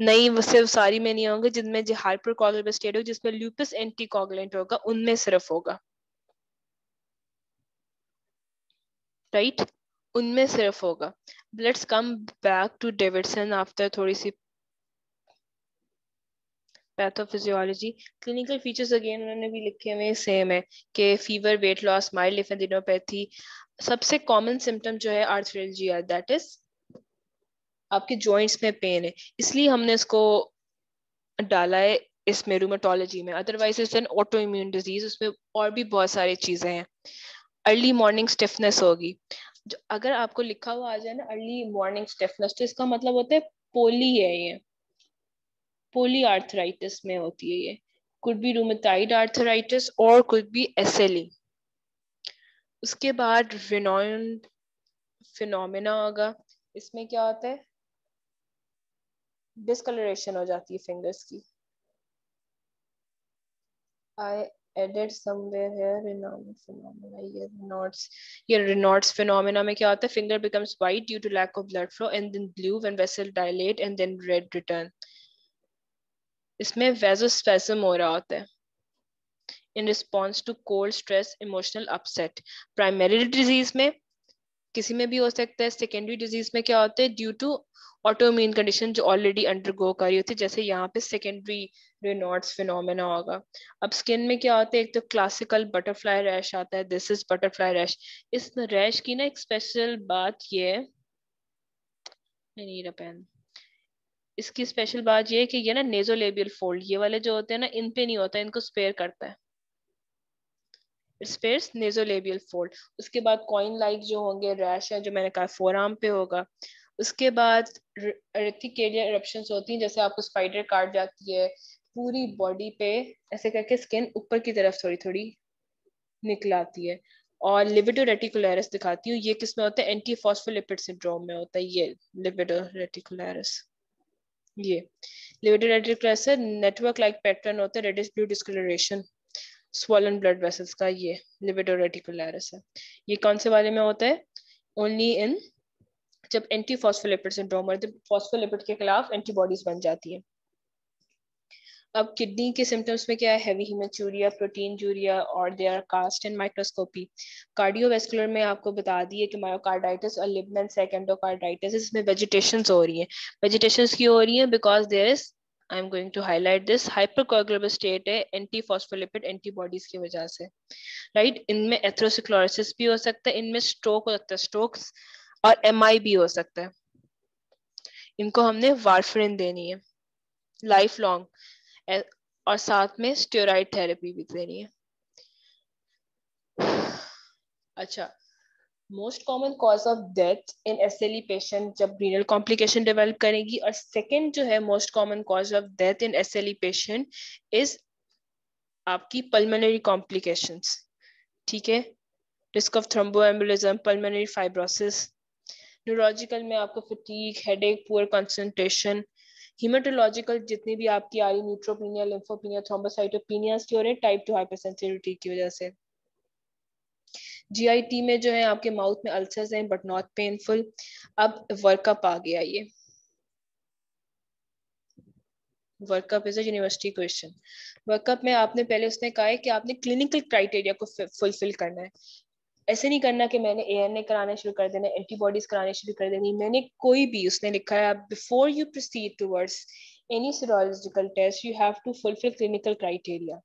नहीं, वो सिर्फ़ सारी में नहीं होंगे, जिनमें जो हाइपरकॉगलेबल स्टेट हो जिसमें ल्यूपस एंटीकॉगलेंट होगा, उनमें सिर्फ़ होगा। Right right? उनमें सिर्फ़ होगा। Let's come back to Davidson after थोड़ी सी पैथोफिजियोलॉजी क्लिनिकल फीचर्स अगेन उन्होंने भी लिखे हुए सेम है कि fever weight loss mild lymphadenopathy सबसे कॉमन सिम्टम जो है आर्थरेलजिया दैट इज़ आपके जॉइंट्स में पेन है। इसलिए हमने इसको डाला है इसमें रूमेटोलॉजी में। Otherwise it's an auto immune disease उसमें और भी बहुत सारी चीज़ें हैं। अर्ली मॉर्निंग स्टिफनेस होगी। अगर आपको लिखा हुआ आ जाए ना अर्ली मॉर्निंग स्टिफनेस तो इसका मतलब होता है पोली है ये। पोली आर्थराइटिस में होती है ये। कुड बी रूमेटाइड आर्थराइटिस और कुड बी एसएलई उसके बाद फिनोमिना होगा। इसमें क्या होता है? डिसकलरेशन हो जाती है फिंगर्स की। I added somewhere here Renault phenomena. Yeah, Renault's yeah, Renault's phenomena में क्या होता है? Finger becomes white due to lack of blood flow and then blue when vessel dilate and then red return. इसमें वेजोस्पेसम हो रहा होता है in response to cold stress emotional upset primary disease में किसी में भी हो सकता है सेकेंडरी डिज़ीज़ में क्या होता है ड्यू टू ऑटोम्यून कंडीशन जो ऑलरेडी अंडरगो कर रही होती है, जैसे यहाँ पे सेकेंडरी रेनॉट्स फिनोमेना होगा। अब स्किन में क्या होता है, एक तो क्लासिकल बटरफ्लाई रैश आता है दिस इज़ बटरफ्लाई रैश इस रैश की ना एक स्पेशल बात ये है पेन इसकी स्पेशल बात ये है कि ये ना नेजोलेबियल फोल्ड ये वाले जो होते हैं ना, इन पे नहीं होता, इनको स्पेयर करता है। स्पेयर्स नेजोलेबियल फोल्ड उसके बाद कॉइन लाइक जो होंगे रैश है, जो मैंने कहा फोर आर्म पे होगा। उसके बाद रेटिकेलिया इरप्शन होती हैं, जैसे आपको स्पाइडर काट जाती है, पूरी बॉडी पे, ऐसे करके स्किन ऊपर की तरफ़ थोड़ी थोड़ी निकल आती है। और लिविडो रेटिकुलरिस दिखाती हूँ, ये किसमें होता है? एंटी फॉस्फोलिपिड सिंड्रोम में होता है, ये लिविडो रेटिकुलरिस ये। Livedo reticularis network like pattern होता है reddish blue discolouration swollen blood vessels का ये लिविडो रेटिकुलरिस है। ये कौन से वाले में होता है? ओनली इन जब एंटी फॉस्फोलिपिड सिंड्रोम और फॉस्फोलिपिड के खिलाफ एंटीबॉडीज बन जाती है। अब किडनी के सिम्टम्स में क्या है? हैवी हिमेचूरिया प्रोटीन जूरिया और they are cast in microscopy cardiovascular में आपको बता दिए कि मायोकार्डाइटिस और लिबमेंट सेकेंडोकार्डाइटिस इसमें वेजिटेशन हो रही है। वेजिटेशन क्यों हो रही है? Because there is I'm going to highlight this hypercoagulable state है एंटी फॉस्फोलिपिड एंटीबॉडीज की वजह से। Right right? इनमें एथ्रोसिक्लोरिसिस भी हो सकता है, इनमें स्ट्रोक हो सकता है स्ट्रोक्स और एम भी हो सकता है। इनको हमने वारफरिन देनी है लाइफ लॉन्ग और साथ में स्टेरॉइड थेरेपी भी देनी है। अच्छा most common cause of death in S L E patient जब रीनल कॉम्प्लिकेशन डेवलप करेगी और सेकेंड जो है most common cause of death in S L E patient is आपकी पल्मोनरी कॉम्प्लिकेशंस ठीक है? Risk of thromboembolism pulmonary fibrosis neurological में आपको fatigue headache poor concentration haematological जितनी भी आपकी आ रही न्यूट्रोपीनिया लिम्फोपीनिया थ्रोम्बोसाइटोपिनिया की हो रही है टाइप टू हाइपरसेंसिटिविटी की वजह से। जीआईटी में जो है आपके माउथ में अल्सर्स हैं बट नॉट पेनफुल अब वर्कअप आ गया ये। Workup is university question workup में आपने पहले उसने कहा है कि आपने क्लिनिकल क्राइटेरिया को फुलफिल करना है। ऐसे नहीं करना कि मैंने ए कराने शुरू कर देना एंटीबॉडीज कराने शुरू कर देनी। मैंने कोई भी उसने लिखा है before you proceed towards any serological test, you have to fulfill clinical criteria.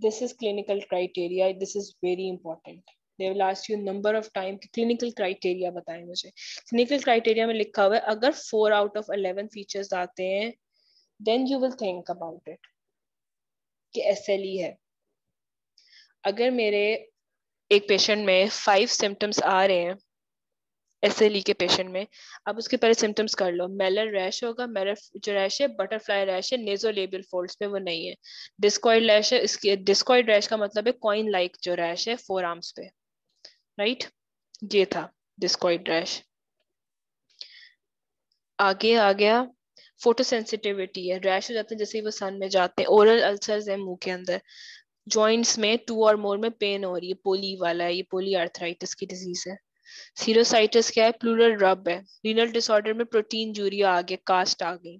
This is clinical criteria. This is very important. They will ask you number of time clinical criteria बताएँ मुझे। clinical criteria में लिखा हुआ है, अगर four out of eleven features आते हैं, then you will think about it कि SLE है। अगर मेरे एक पेशेंट में फाइव सिम्टम्स आ रहे हैं एस एल के पेशेंट में, अब उसके पहले सिम्टम्स कर लो। मेलर रैश होगा मेलर जो रैश है बटरफ्लाई रैश है नेजोलेबियल फोल्ड्स में वो नहीं है। डिस्कॉइड रैश है, इसके डिस्कॉइड रैश का मतलब है कॉइन लाइक जो रैश है फोर आर्म्स पे। राइट? ये था डिस्कॉइड रैश आगे आ गया फ़ोटो सेंसिटिविटी है। रैश हो जाते हैं जैसे ही वो सन में जाते हैं। ओरल अल्सर्स है मुँह के अंदर। जॉइंट्स में टू और मोर में पेन हो रही है। पोली वाला है, ये पोली आर्थराइटिस की डिज़ीज़ है। सीरोसाइटिस क्या है? प्लूरल रब है। रीनल डिसऑर्डर में प्रोटीन जूरिया आ गया कास्ट आ गई।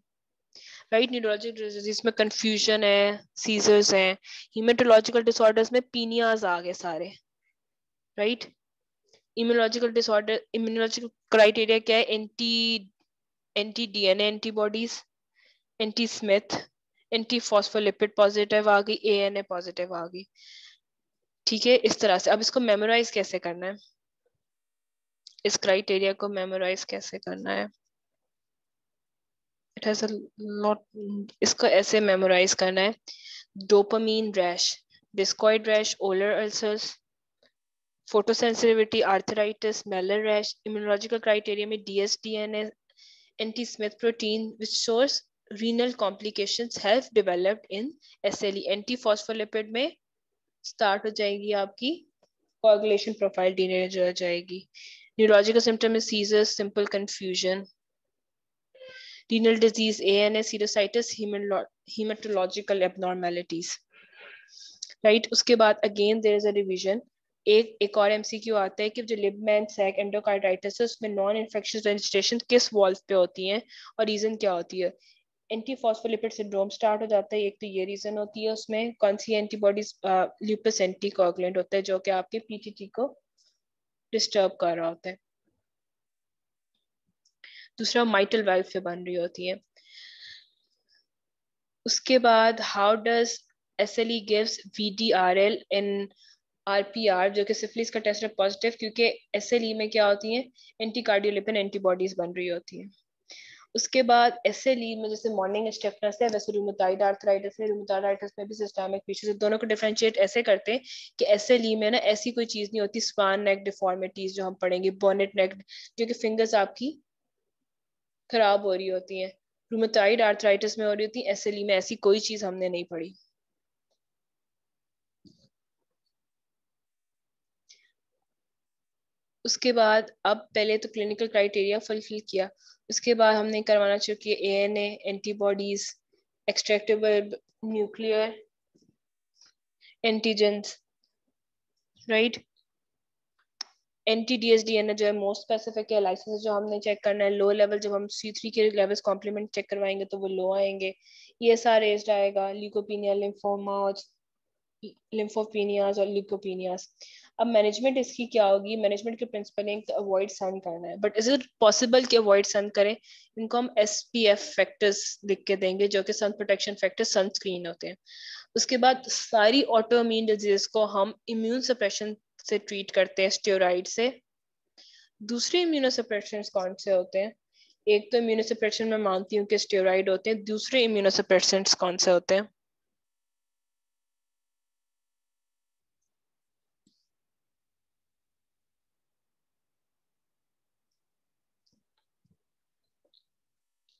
राइट न्यूरोलॉजिकल डिज़ीज़ में कंफ्यूजन है सीजर्स हैं। हीमेटोलॉजिकल डिसऑर्डर्स में पीनियाज आ गए सारे। Right immunological disorder immunological criteria क्या है? Anti anti DNA antibodies anti Smith anti phospholipid positive आ गई एएनए पॉजिटिव आ गई। ठीक है, इस तरह से। अब इसको मेमोराइज कैसे करना है? इस क्राइटेरिया को मेमोराइज कैसे करना है? इट हैज़ लॉट इसको ऐसे मेमोराइज करना है। Dopamine rash discoid rash oral ulcers photosensitivity arthritis malar rash immunological criteria में D S D N S anti Smith protein which shores renal complication health developed in S L E anti phospholipid में स्टार्ट हो जाएगी आपकी कॉगुलेशन प्रोफ़ाइल डीने जो आ जाएगी। न्यूरोलॉजिकल सिम्टम में seizure simple confusion renal disease A N S serositis haematological abnormalities right उसके बाद again there is a revision एक एक और एमसीक्यू आता है कि जो लिबमैन सैक एंडोकार्डाइटिस है, उसमें नॉन इन्फेक्शियस रजिस्ट्रेशन किस वॉल्व पे होती है और रीजन क्या होती है? एंटी फॉस्फोलिपिड सिंड्रोम स्टार्ट हो जाता है, एक तो ये रीजन होती है उसमें, कौन सी एंटीबॉडीज ल्यूपस एंटीकोगुलेंट होता है, जो कि आपके पीटीटी को डिस्टर्ब कर रहा होता है। दूसरा माइटल वेल्व पे बन रही होती है। उसके बाद how does S L E gives V D R L in R P R जो कि सिफिलिस का टेस्ट है पॉजिटिव क्योंकि एस एल ई में क्या होती है? एंटी कार्डियोलिपिन एंटीबॉडीज बन रही होती है। उसके बाद एस एल ई में जैसे मॉर्निंग स्टेफनेस है, वैसे रूमोटाइड आर्थराइटिस है। रूमोटाइड आर्थराइटिस में भी सिस्टमिक फीचर्स दोनों को डिफरेंशिएट ऐसे करते हैं कि एस एल ई में ना ऐसी कोई चीज़ नहीं होती स्पान नेक डिफॉर्मिटीज जो हम पढ़ेंगे बोनेट नेक जो कि फिंगर्स आपकी खराब हो रही होती हैं। रूमोटाइड आर्थराइटिस में हो रही होती है। एस एल ई में ऐसी कोई चीज़ हमने नहीं पढ़ी। उसके बाद अब पहले तो क्लिनिकल क्राइटेरिया फुलफिल किया। उसके बाद हमने करवाना चुकी है A N antibodies extractable nuclear antigens right anti D S D N जो है मोस्ट स्पेसिफिक है लाइसेंस जो हमने चेक करना है लो लेवल जब हम सी थ्री के लेवल्स कॉम्प्लीमेंट चेक करवाएँगे तो वो लो आएँगे। ये सारा रेस्ड आएगा लिकोपीनिया लिम्फोमा लिम्फोपीनियाज और लिकोपीनियाज अब मैनेजमेंट इसकी क्या होगी? मैनेजमेंट के प्रिंसिपल अवॉइड सन करना है। बट इज़ इट पॉसिबल कि अवॉइड सन करें? इनको हम एस पी एफ़ फैक्टर्स लिख के देंगे, जो कि सन प्रोटेक्शन फैक्टर सनस्क्रीन होते हैं। उसके बाद सारी ऑटोमीन डिज़ीज़ को हम इम्यून सप्रेशन से ट्रीट करते हैं स्टेराइड से। दूसरे इम्यूनोसप्रेशन कौन से होते हैं? एक तो इम्यूनोसप्रेशन में मानती हूँ कि स्टेराइड होते हैं। दूसरे इम्यूनोसप्रेशन कौन से होते हैं?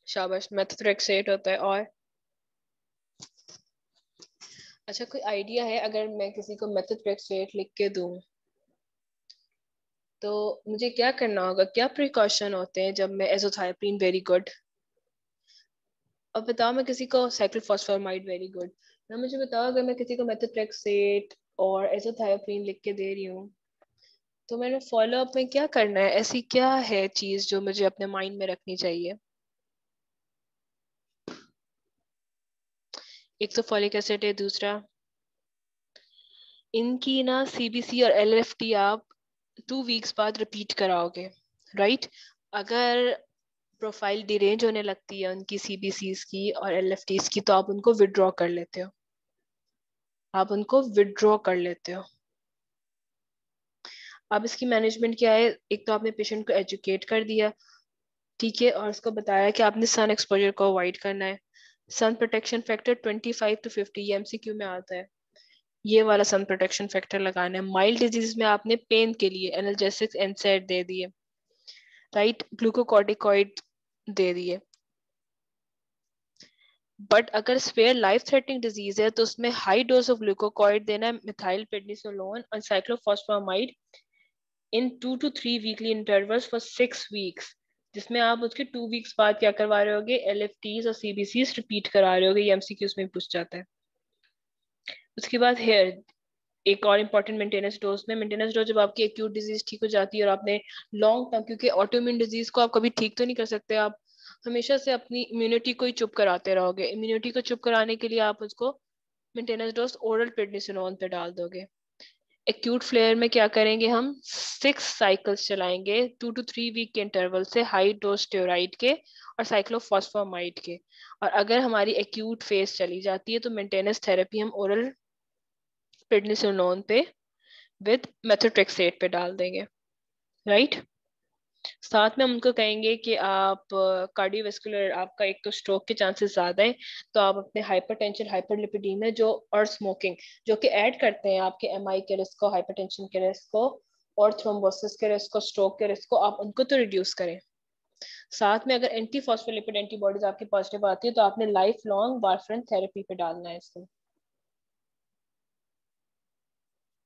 शाबाश मेथोट्रेक्सेट होता है, और? अच्छा कोई आइडिया है अगर मैं किसी को मेथोट्रेक्सेट लिख के दूँ? तो मुझे क्या करना होगा? क्या प्रिकॉशन होते हैं जब मैं एजोथाइप्रीन वेरी गुड अब बताओ मैं किसी को साइक्लोफॉस्फोरामाइड वेरी गुड ना मुझे बताओ अगर मैं किसी को मेथोट्रेक्सेट और एजोथाइप्रीन लिख के दे रही हूँ तो मैंने फॉलो अप में क्या करना है? ऐसी क्या है चीज़ जो मुझे अपने माइंड में रखनी चाहिए? एक तो फॉलिक एसिड है, दूसरा। इनकी ना सीबीसी और एलएफटी आप टू वीक्स बाद रिपीट कराओगे राइट अगर प्रोफ़ाइल डिरेंज होने लगती है उनकी सीबीसी की और एल की तो आप उनको विड्रॉ कर लेते हो। आप उनको विड्रॉ कर लेते हो। अब इसकी मैनेजमेंट क्या है? एक तो आपने पेशेंट को एजुकेट कर दिया, ठीक है? और उसको बताया कि आपने सन एक्सपोजर को अवॉइड करना है। सन प्रोटेक्शन फैक्टर 25 टू 50 ये एमसीक्यू में आता है। ये वाला सन प्रोटेक्शन फैक्टर लगाना है। माइल्ड डिज़ीज़ में आपने पेन के लिए एनर्जेसिक एनसेट दे दिए राइट ग्लूकोकॉर्टिकॉइड दे दिए बट अगर स्पेयर लाइफ थ्रेटनिंग डिज़ीज़ है तो उसमें हाई डोज ऑफ़ ग्लूकोकॉइड देना है मिथाइल पेडनिसोलोन और cyclophosphamide in two to three weekly intervals for six weeks जिसमें आप उसके टू वीक्स बाद क्या करवा रहे होगे? एल एफ़ टीज और सीबीसी रिपीट करा रहे होगे, ये एमसीक्यूज में पूछ जाता है। उसके बाद हेयर एक और इंपॉर्टेंट मेंटेनेंस डोज में मेंटेनेंस डोज जब आपकी एक्यूट डिज़ीज़ ठीक हो जाती है और आपने लॉन्ग टर्म क्योंकि ऑटोमिन डिज़ीज़ को आप कभी ठीक तो नहीं कर सकते, आप हमेशा से अपनी इम्यूनिटी को ही चुप कराते रहोगे। इम्यूनिटी को चुप कराने के लिए आप उसको मेंटेनेंस डोज ओरल प्रेडनिसोलोन पे डाल दोगे। एक्यूट फ्लेयर में क्या करेंगे हम? सिक्स साइकिल्स चलाएँगे टू टू थ्री वीक के इंटरवल से हाई डोज ट्योराइड के और साइक्लोफॉस्फोमाइड के। और अगर हमारी एक्यूट फ़ेज़ चली जाती है तो मेंटेनेंस थेरेपी हम ओरल प्रेडनिसोलोन पे विद मेथोट्रेक्सेट पे डाल देंगे। Right right? साथ में हम उनको कहेंगे कि आप कार्डियोवेस्कुलर आपका एक तो स्ट्रोक के चांसेस ज़्यादा है तो आप अपने हाइपरटेंशन हाइपरलिपिडीमिया जो, और स्मोकिंग जो कि ऐड करते हैं आपके एमआई के रिस्क को हाइपरटेंशन के रिस्क को, और थ्रोम्बोसिस के रिस्क को स्ट्रोक के रिस्क को, आप उनको तो रिड्यूस करें। साथ में अगर एंटी फॉस्फोलिपिड एंटीबॉडीज आपकी पॉजिटिव आती है तो आपने लाइफ लॉन्ग वारफरन थेरेपी पे डालना है इसको।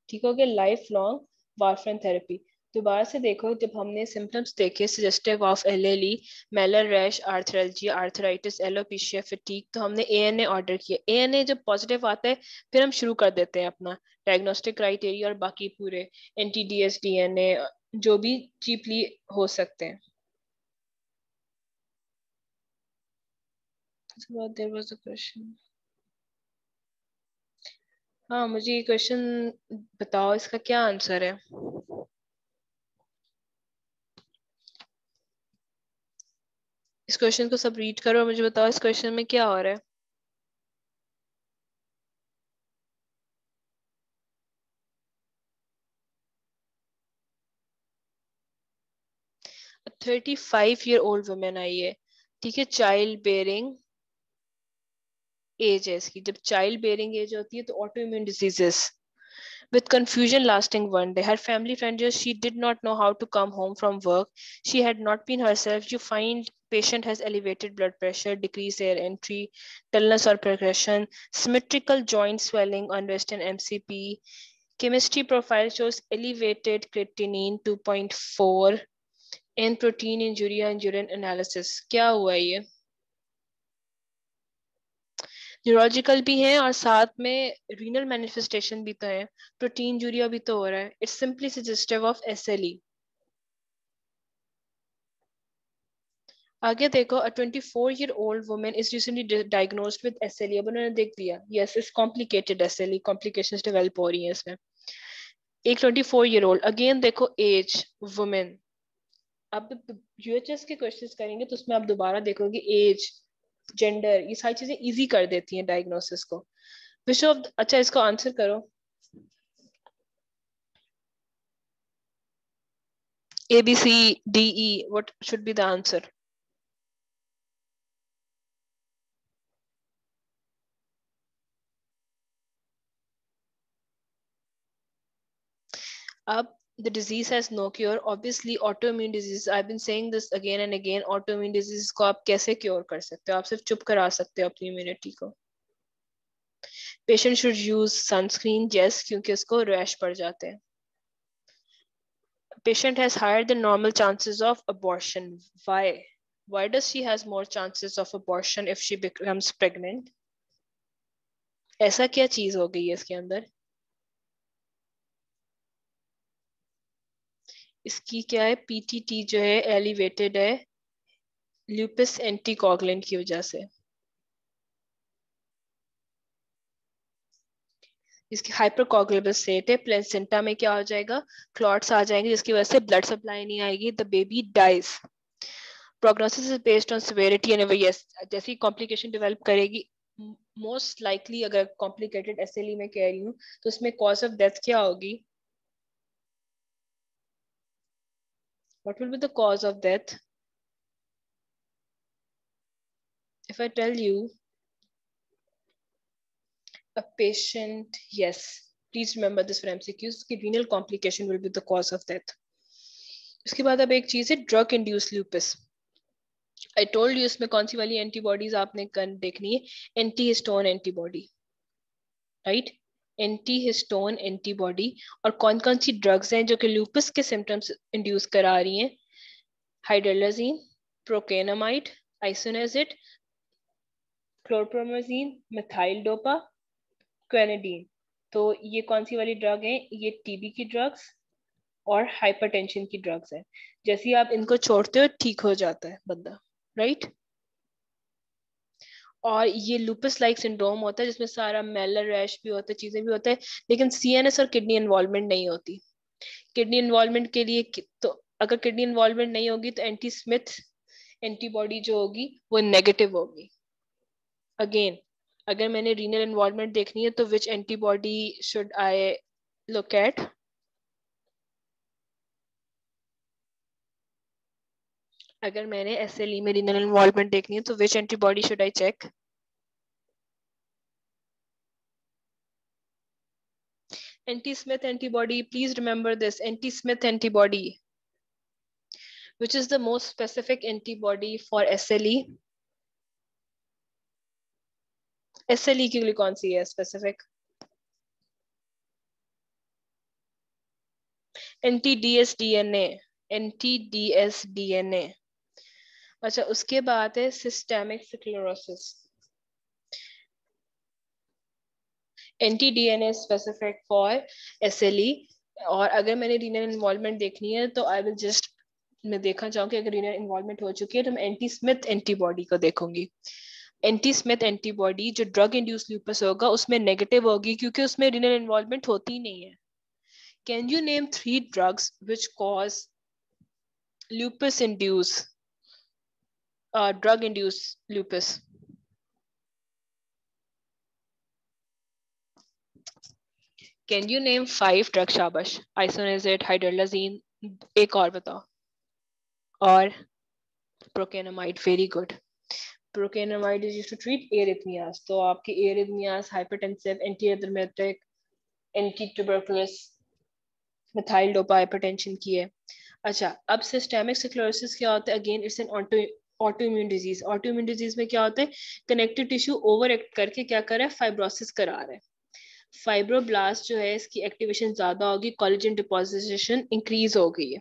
ठीक हो गया? लाइफ लॉन्ग वारफरन थेरेपी दोबारा से देखो, जब हमने सिम्टम्स देखे suggestive of L L E malar rash arthralgia arthritis alopecia fatigue तो हमने ए एन ए ऑर्डर किया। ए एन ए जब पॉजिटिव आता है, फिर हम शुरू कर देते हैं अपना डायग्नोस्टिक क्राइटेरिया और बाकी पूरे N T D S D N A जो भी चीपली हो सकते हैं. हाँ मुझे ये क्वेश्चन बताओ, इसका क्या आंसर है? इस क्वेश्चन को सब रीड करो और मुझे बताओ इस क्वेश्चन में क्या हो रहा है। Thirty five year old women आई है, ठीक है चाइल्ड बेरिंग एज है इसकी जब चाइल्ड बेरिंग एज होती है तो auto immune diseases with confusion lasting one day. Her family friend just she did not know how to come home from work. She had not been herself. You find patient has elevated blood pressure, decreased air entry, dullness or progression, symmetrical joint swelling, unrest and MCP. Chemistry profile shows elevated creatinine 2.4 and protein in urea and urine analysis. क्या हुआ ये? न्यूरोलॉजिकल भी है और साथ में रीनल मैनिफेस्टेशन भी तो है। प्रोटीन जूरिया भी तो हो रहा है। It's simply suggestive of S L E आगे देखो a 24 year old women is recently diagnosed with SLE अब उन्होंने देख लिया। Yes it's complicated SLE complications develop हो रही हैं इसमें। एक 24 ईयर ओल्ड अगेन देखो एज वुमेन अब यूएचएस के क्वेश्चंस करेंगे तो उसमें आप दोबारा देखोगे एज जेंडर ये सारी चीज़ें इजी कर देती हैं डायग्नोसिस को। विश्व अच्छा इसको आंसर करो। A B C D E what should be the answer अब the disease has no cure obviously autoimmune disease i've been saying this again and again autoimmune disease को आप कैसे क्योर कर सकते हो आप सिर्फ चुप करा सकते हो अपनी इम्यूनिटी को पेशेंट शुड यूज सनस्क्रीन जेस क्योंकि उसको रैश पड़ जाते हैं patient has higher than normal chances of abortion why why does she has more chances of abortion if she becomes pregnant ऐसा क्या चीज हो गई है इसके अंदर इसकी क्या है? पीटीटी जो है एलिवेटेड है ल्यूपिस एंटीकॉगलेंट की वजह से। इसकी हाइपरकॉगलेबल स्टेट है। प्लेसेंटा में क्या हो जाएगा? क्लॉट्स आ जाएँगे, जिसकी वजह से ब्लड सप्लाई नहीं आएगी। The baby dies prognosis is based on severity and yes जैसी कॉम्प्लिकेशन डेवलप करेगी मोस्ट लाइकली अगर कॉम्प्लिकेटेड एसएलई में कह रही हूँ तो उसमें कॉज ऑफ़ डेथ क्या होगी? What will be the cause of death? If I tell you a patient, yes, please remember this for MCQs, कि renal complication will be the cause of death. उसके बाद अब एक चीज है drug induced lupus I told you इसमें कौन सी वाली एंटीबॉडीज आपने देखनी है anti histone antibody right anti histone antibody और कौन कौन सी ड्रग्स हैं जो कि लूपस के सिम्टम्स इंड्यूस करा रही हैं? Hydralazine procainamide isoniazid chlorpromazine methyl dopa quinidine तो ये कौन सी वाली ड्रग है? ये टीबी की ड्रग्स और हाइपरटेंशन की ड्रग्स है। जैसे आप इनको छोड़ते हो, ठीक हो जाता है बंदा राइट और ये लूपस लाइक सिंड्रोम होता है, जिसमें सारा मेलर रैश भी होता है, चीज़ें भी होता है, लेकिन सीएनएस और किडनी इन्वॉल्वमेंट नहीं होती। किडनी इन्वॉल्वमेंट के लिए तो अगर किडनी इन्वॉल्वमेंट नहीं होगी तो एंटी स्मिथ एंटीबॉडी जो होगी, वो नेगेटिव होगी। अगेन अगर मैंने रीनल इन्वॉल्वमेंट देखनी है तो which antibody should I look at अगर मैंने एस एल ई में रीनल इन्वॉल्वमेंट देखनी है तो which antibody should I check anti Smith antibody please remember this anti Smith antibody which is the most specific antibody for S L E S L E के लिए कौन सी है specific anti D S D N A anti D S D N A अच्छा उसके बाद है systemic sclerosis anti DNA specific for SLE और अगर मैंने रीनल इन्वॉल्वमेंट देखनी है तो आई विल जस्ट मैं देखना चाहूँ कि अगर रीनल इन्वॉल्वमेंट हो चुकी है तो मैं एंटी स्मिथ एंटीबॉडी को देखूँगी। एंटी स्मिथ एंटीबॉडी जो ड्रग इंड्यूस ल्यूपस होगा, उसमें नेगेटिव होगी, क्योंकि उसमें रीनल इन्वॉल्वमेंट होती नहीं है। Can you name three drugs which cause lupus induce uh, drug induce lupus can you name five drug shabash isoniazid hydrolazine एक और बताओ और procainamide very good procainamide is used to treat arrhythmias तो आपके arrhythmias hypertensive antiarrhythmic anti-tuberculous methyl dopa hypertension की है अच्छा अब सिस्टेमिक स्क्लेरोसिस क्या होता है again it's an auto autoimmune disease autoimmune disease में क्या होता है? कनेक्टिव टिश्यू ओवर एक्ट करके क्या कर रहा है? फाइब्रोसिस करा रहा है। फाइब्रोब्लास्ट जो है, इसकी एक्टिवेशन ज़्यादा होगी कॉलेजन डिपोजिशन इंक्रीज हो गई है।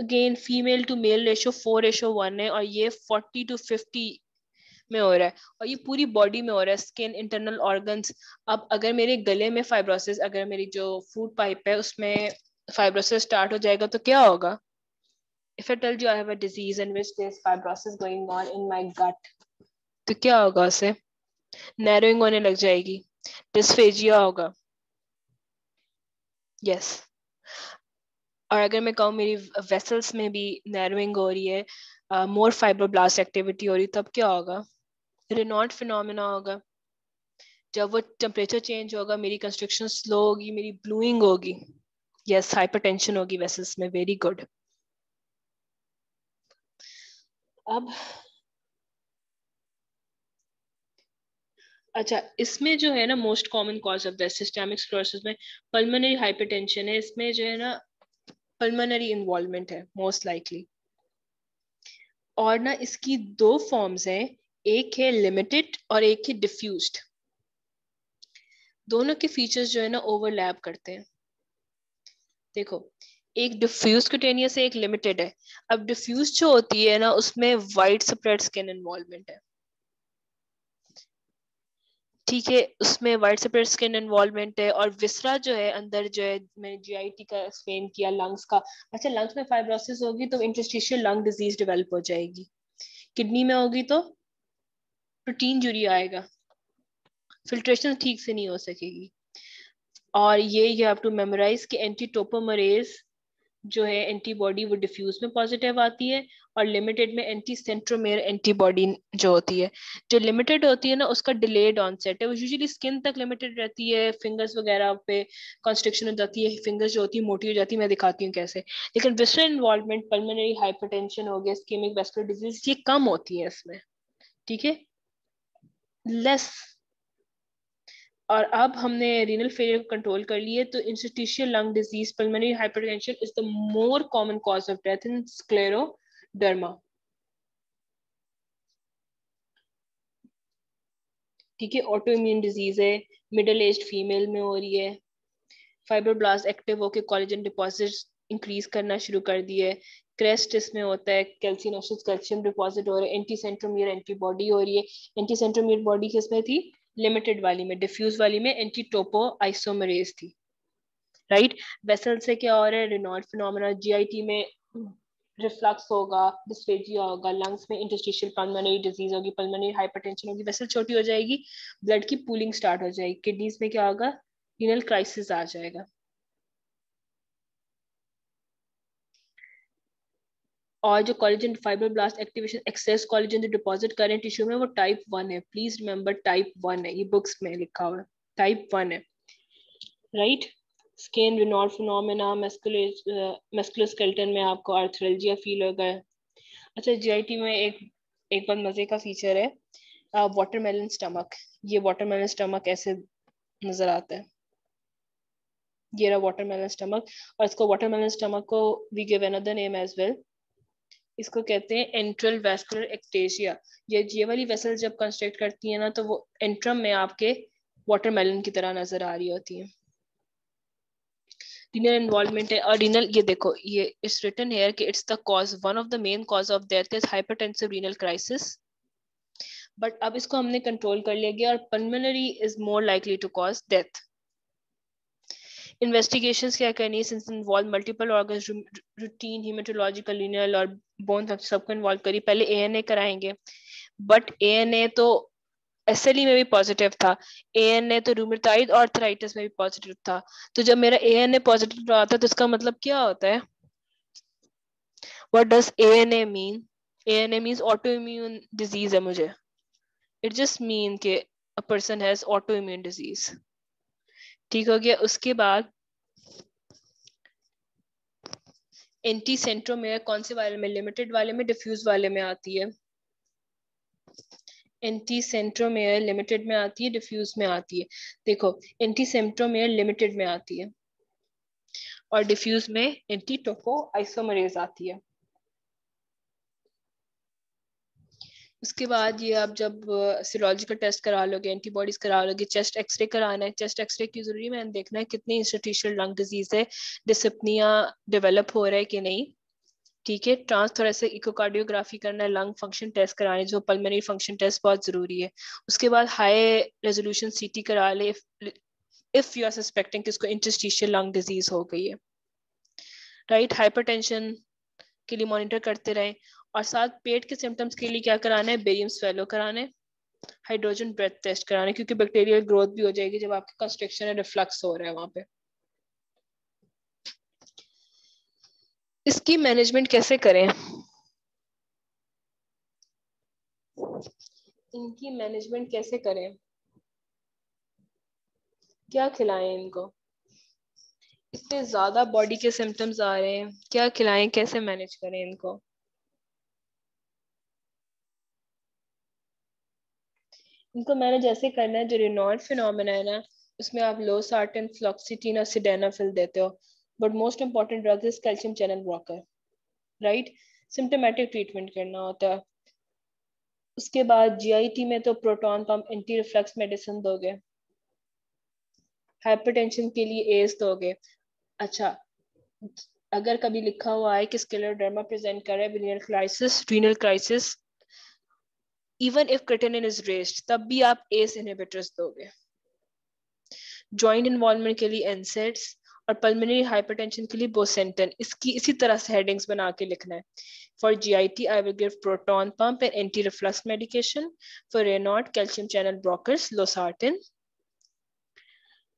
Again female to male ratio four ratio one है और ये फोर्टी टू फिफ्टी में हो रहा है और ये पूरी बॉडी में हो रहा है स्किन इंटरनल ऑर्गन्स अब अगर मेरे गले में फाइब्रोसिस अगर मेरी जो फ़ूड पाइप है, उसमें फाइब्रोसिस स्टार्ट हो जाएगा तो क्या होगा? If I tell you I have a disease in which there's fibrosis going on in my gut, तो क्या होगा उसे? नैरोइंग होने लग जाएगी। डिस्फेजिया होगा। Yes yes. और अगर मैं कहूँ मेरी वेसल्स में भी नैरोइंग हो रही है मोर फाइब्रोब्लास्ट एक्टिविटी हो रही है तब क्या होगा? रिनॉट फिनोमिना होगा। जब वो टेम्परेचर चेंज होगा मेरी कंस्ट्रक्शन स्लो होगी मेरी ब्लूइंग होगी। यस हाइपरटेंशन होगी वेसल्स में। वेरी गुड अब अच्छा इसमें जो है ना most common cause of death systemic sclerosis में पल्मोनरी हाइपरटेंशन है, इसमें जो है ना पल्मोनरी इन्वॉल्वमेंट है मोस्ट लाइकली और ना, इसकी दो फॉर्म्स हैं, एक है लिमिटेड और एक है डिफ्यूज्ड दोनों के फीचर्स जो है ना ओवरलैप करते हैं। देखो एक डिफ्यूज क्यूटेनियस है एक लिमिटेड है। अब डिफ्यूज जो होती है ना, उसमें वाइट स्प्रेड स्किन इन्वॉल्वमेंट है। ठीक है, उसमें वाइट स्प्रेड स्किन इन्वॉल्वमेंट है और विसरा जो है, अंदर जो है, मैंने जीआईटी का एक्सप्लेन किया लंग्स का। अच्छा लंग्स में फाइब्रोसिस होगी तो इंटरस्टिशियल लंग डिज़ीज़ डेवलप हो जाएगी। किडनी में होगी तो प्रोटीन जूरी आएगा। फिल्ट्रेशन ठीक से नहीं हो सकेगी। और ये यू हैव टू मेमोराइज कि एंटीटोपोमरेज जो है एंटीबॉडी वो डिफ्यूज में पॉजिटिव आती है और लिमिटेड में एंटी सेंट्रोमेर एंटीबॉडी जो होती है। जो लिमिटेड होती है ना, उसका डिलेड ऑनसेट है। वो यूजुअली स्किन तक लिमिटेड रहती है फिंगर्स वगैरह पे कॉन्स्ट्रिक्शन हो जाती है फिंगर्स जो होती है, मोटी हो जाती है, मैं दिखाती हूँ कैसे। लेकिन विस्टर्न इन्वॉल्वमेंट पल्मोनरी हाइपरटेंशन हो गया स्कीमिक वेस्कुलर डिज़ीज़ ये कम होती है इसमें, ठीक है? लेस और अब हमने रीनल फेलियर को कंट्रोल कर लिए तो interstitial lung disease pulmonary hypertension is the more common cause of death in scleroderma ठीक है ऑटो इम्यून डिज़ीज़ है मिडिल एज फीमेल में हो रही है फाइब्रोब्लास्ट एक्टिव होकर कॉलेजन डिपॉजिट इंक्रीज करना शुरू कर दिए क्रेस्ट इसमें होता है कैल्सिनोसिस कैल्शियम डिपॉजिट हो रहा है एंटी सेंट्रोमियर एंटीबॉडी हो रही है एंटी सेंट्रोमियर बॉडी किसमें थी? लिमिटेड वाली में डिफ्यूज वाली में एंटी टोपो आइसोमरेज थी राइट वेसल से क्या रहा है? रिनॉल्ड फिनोमेना जीआईटी में रिफ्लक्स होगा डिस्फेजिया होगा लंग्स में इंटरस्टिशियल पल्मोनरी डिज़ीज़ होगी पल्मोनरी हाइपरटेंशन होगी वेसल छोटी हो जाएगी ब्लड की पूलिंग स्टार्ट हो जाएगी किडनीज में क्या होगा? रीनल क्राइसिस आ जाएगा। और जो collagen fibroblast activation excess collagen जो डिपॉजिट करें टिश्यू में वो टाइप वन है। प्लीज़ रिमेंबर टाइप वन है। ये बुक्स में लिखा हुआ है। टाइप वन है। Right skin Raynaud phenomena musculoskeletal में आपको आर्थरेल्जिया फील होगा। अच्छा जीआईटी में एक एक बार मज़े का फीचर है। वाटरमेलन स्टमक ये वाटरमेलन स्टमक ऐसे नज़र आता है। ये रहा वाटरमेलन स्टमक और इसको वाटरमेलन स्टमक को we give another name as well इसको कहते हैं एंट्रल वेस्कुलर एक्टेशिया ये ये वाली वेसल जब कंस्ट्रक्ट करती है ना तो वो एंट्रम में आपके वाटरमेलन की तरह नज़र आ रही होती है। रीनल इन्वॉल्वमेंट है और रीनल ये देखो, ये इट्स रिटन हेयर कि it's the cause one of the main cause of death is hypertensive renal crisis but अब इसको हमने कंट्रोल कर लिया गया और pulmonary is more likely to cause death investigations क्या करनी since involve multiple organ routine haematological renal और बोन सबको इन्वॉल्व करी। पहले ए कराएँगे। बट ए तो एस में भी पॉजिटिव था। ए तो रूमेटाइड और थराइटिस में भी पॉजिटिव था। तो जब मेरा ए पॉजिटिव आता है तो इसका मतलब क्या होता है? What does A N A mean A N A mean auto immune disease है मुझे। इट जस्ट मीन के a person has auto immune disease ठीक हो गया। उसके बाद एंटी सेंट्रोमेयर कौन से वाले में? लिमिटेड वाले में डिफ्यूज वाले में आती है। एंटी सेंट्रोमेयर लिमिटेड में आती है डिफ्यूज में आती है। देखो एंटी सेंट्रोमेयर लिमिटेड में आती है। और डिफ्यूज में एंटी टोको आइसोमरेज आती है। उसके बाद ये आप जब सीरोलॉजिकल टेस्ट करा लोगे एंटीबॉडीज करा लोगे चेस्ट एक्सरे कराना है चेस्ट एक्सरे की ज़रूरी मैंने देखना है कितनी इंस्टीट्यूशनल लंग डिज़ीज़ है डिसिप्निया डेवलप हो रहा है कि नहीं, ठीक है? ट्रांसथोरेसिक इकोकार्डियोग्राफी करना है लंग फ़ंक्शन टेस्ट कराने, जो पल्मोनरी फ़ंक्शन टेस्ट बहुत ज़रूरी है। उसके बाद हाई रेजोल्यूशन सीटी करा ले इफ़ यू आर सस्पेक्टिंग किसको इंटरस्टिशियल लंग डिज़ीज़ हो गई है। राइट हाइपरटेंशन के लिए मॉनिटर करते रहें। और साथ पेट के सिम्टम्स के लिए क्या कराना? है बेरियम स्वेलो कराना है हाइड्रोजन ब्रेथ टेस्ट कराना है क्योंकि बैक्टीरियल ग्रोथ भी हो जाएगी जब आपके कंस्ट्रक्शन है रिफ्लक्स हो रहा है वहाँ पे। इसकी मैनेजमेंट कैसे करें? इनकी मैनेजमेंट कैसे करें? क्या खिलाएँ इनको? इतने ज़्यादा बॉडी के सिम्टम्स आ रहे हैं। क्या खिलाएँ? कैसे मैनेज करें इनको? इनको मैंने जैसे करना है, जो रिनॉल्ड फिनोमेना है ना, उसमें आप लो सार्टन फ्लॉक्सिटीन और सिडेनाफिल देते हो। But most important drug is calcium channel blocker right symptomatic treatment करना होता है। उसके बाद जीआईटी में तो proton pump anti reflux medicine दोगे। हाइपरटेंशन के लिए एस दोगे। अच्छा अगर कभी लिखा हुआ है कि स्किलर प्रेजेंट कर रहा है crisis crisis even if creatinine is raised तब भी आप एस इनहिबिटर्स दोगे। जॉइंट इन्वॉल्वमेंट के लिए एनसेट्स और पल्मोनरी हाइपरटेंशन के लिए बोसेंटन इसकी, इसी तरह से हेडिंग्स बना के लिखना है। For GIT I will give proton pump and anti reflux medication for Raynaud calcium channel blockers losartan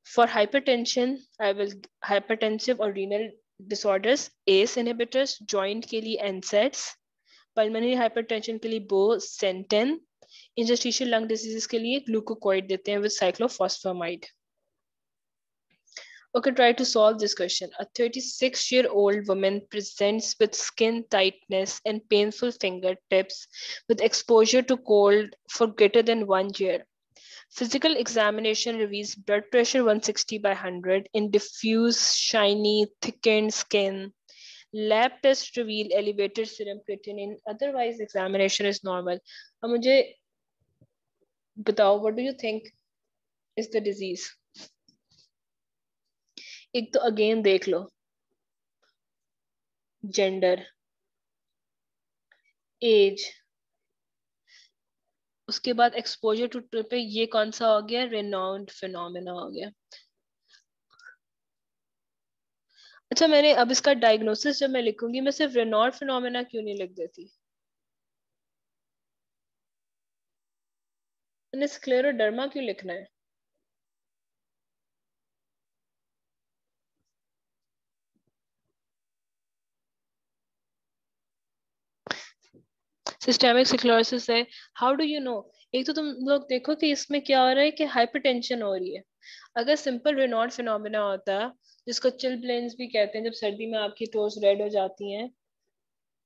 for hypertension, i will, hypertensive or renal disorders ace inhibitors, joint के लिए NSAIDs पल्मोनरी हाइपरटेंशन के लिए बो सेंटेन इंटरस्टिशियल लंग डिजीज के लिए ग्लूकोकोइड देते हैं with cyclophosphamide Okay, try to solve this question. A 36 year old woman presents with skin tightness and painful fingertips with exposure to cold for greater than one year. Physical examination reveals blood pressure 160 by 100 in diffuse, shiny, thickened skin lab test reveal elevated serum creatinine otherwise examination is normal. अब मुझे बताओ what do you think is the disease एक तो अगेन देख लो। जेंडर एज उसके बाद एक्सपोजर टू पे ये कौन सा हो गया? रेनाउंड फिनोमेना हो गया। अच्छा मैंने अब इसका डायग्नोसिस जब मैं लिखूँगी, मैं सिर्फ़ रेनॉल्ड फिनोमेना क्यों नहीं लिख देती? स्क्लेरोडर्मा क्यों लिखना है? सिस्टेमिक सिक्लोसिस है। हाउ डू यू नो एक तो तुम लोग देखो कि इसमें क्या हो रहा है कि हाइपरटेंशन हो रही है। अगर सिंपल रेनॉल्ड फिनोमेना होता, जिसको चिल ब्लेंस भी कहते हैं, जब सर्दी में आपकी टोस रेड हो जाती हैं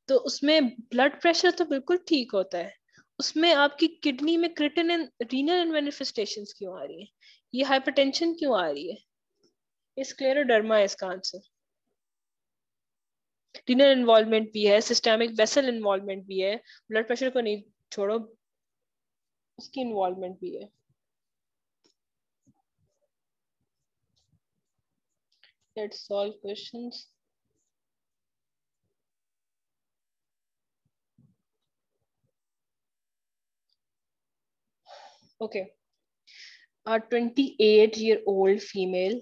तो उसमें ब्लड प्रेशर तो बिल्कुल ठीक होता है। उसमें आपकी किडनी में क्रिटिन रीनल एंड मैनिफेस्टेशन क्यों आ रही है? ये हाइपरटेंशन क्यों आ रही है? इस क्लेरोडर्मा इसका आंसर रीनल इन्वॉल्वमेंट भी है सिस्टेमिक वेसल इन्वॉल्वमेंट भी है। ब्लड प्रेशर को नहीं छोड़ो उसकी इन्वॉल्वमेंट भी है let's solve questions okay a 28 year old female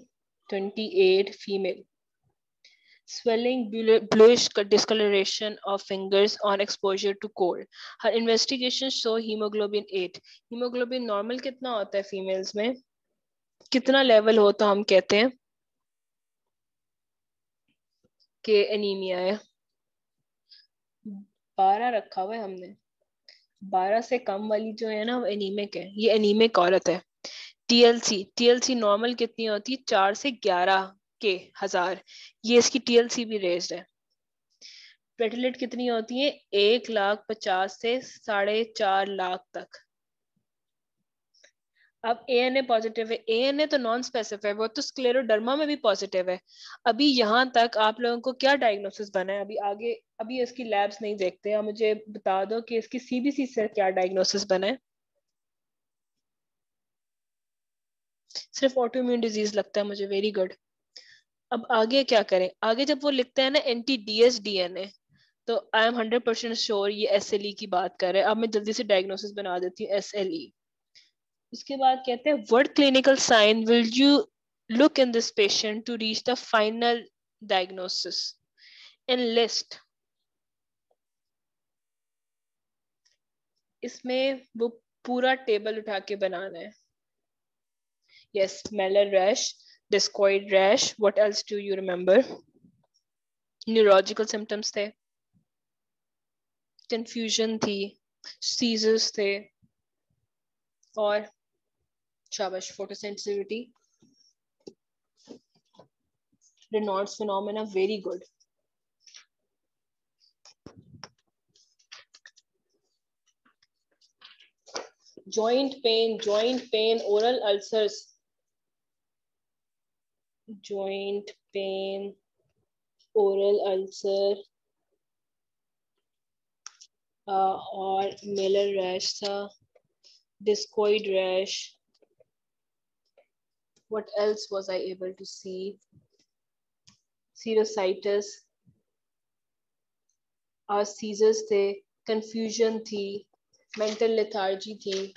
28 female swelling bluish discoloration of fingers on exposure to cold her investigation show hemoglobin 8 hemoglobin normal कितना होता है females में कितना level हो तो हम कहते हैं कि एनीमिया है बारह रखा हुआ है हमने बारह से कम वाली जो है ना वो एनीमिक है ये एनीमिक औरत है टीएलसी टीएलसी नॉर्मल कितनी होती है चार से ग्यारह के हज़ार। ये इसकी टीएलसी भी रेस्ड है। प्लेटलेट कितनी होती है? एक लाख पचास से साढ़े चार लाख तक। अब ए एन ए पॉजिटिव है। ए एन ए तो नॉन स्पेसिफाई वो तो स्क्लेरोडर्मा में भी पॉजिटिव है। अभी यहाँ तक आप लोगों को क्या डायग्नोसिस बना है? अभी आगे, अभी इसकी लैब्स नहीं देखते। आप मुझे बता दो कि इसकी सीबीसी से क्या डायग्नोसिस बना है। सिर्फ़ ऑटोम्यून डिज़ीज़ लगता है मुझे। वेरी गुड अब आगे क्या करें? आगे जब वो लिखते हैं ना एंटी डीएस डीएनए तो I am hundred percent sure ये एस एल ई की बात कर रहे हैं। अब मैं जल्दी से डायग्नोसिस बना देती हूँ एस एल ई उसके बाद कहते हैं word clinical sign will you look in this patient to reach the final diagnosis in list इसमें वो पूरा टेबल उठा के बनाना है। Yes malar rash discoid rash what else do you remember neurological symptoms थे confusion थी seizures थे और शाबाश photosensitivity Raynaud's phenomena very good joint pain joint pain oral ulcers joint pain oral ulcer uh, और मेलर रैश था discoid rash what else was i able to see serositis और सीजर्स थे confusion थी mental lethargy थी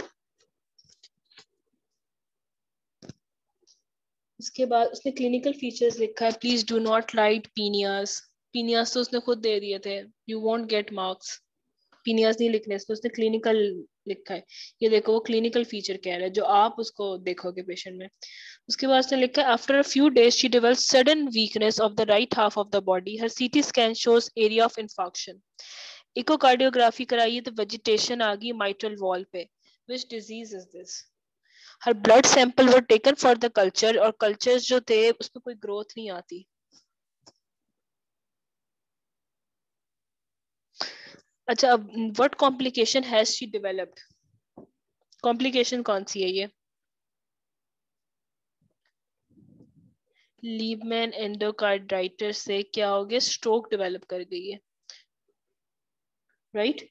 उसके बाद उसने क्लिनिकल फीचर्स लिखा है प्लीज़ डू नॉट राइट पीनियास पीनियास तो उसने खुद दे दिए थे यू वॉन्ट गेट मार्क्स पीनियास नहीं लिखने इसको उसने क्लिनिकल लिखा है। ये देखो, वो क्लिनिकल फीचर कह रहा है, जो आप उसको देखोगे पेशेंट में। उसके बाद उसने लिखा है after a few days she develop sudden weakness of the right half of the body her CT scan shows area of infarction echocardiography कराइए तो वेजिटेशन आ गई माइट्रल वॉल पे। Which disease is this her blood sample were taken for the culture और कल्चर्स जो थे, उसमें कोई ग्रोथ नहीं आती। अच्छा अब what complication has she developed complication कौन सी है ये? लीवमैन एंडोकार्डाइटिस से क्या हो गया? स्ट्रोक डेवलप कर गई है। राइट?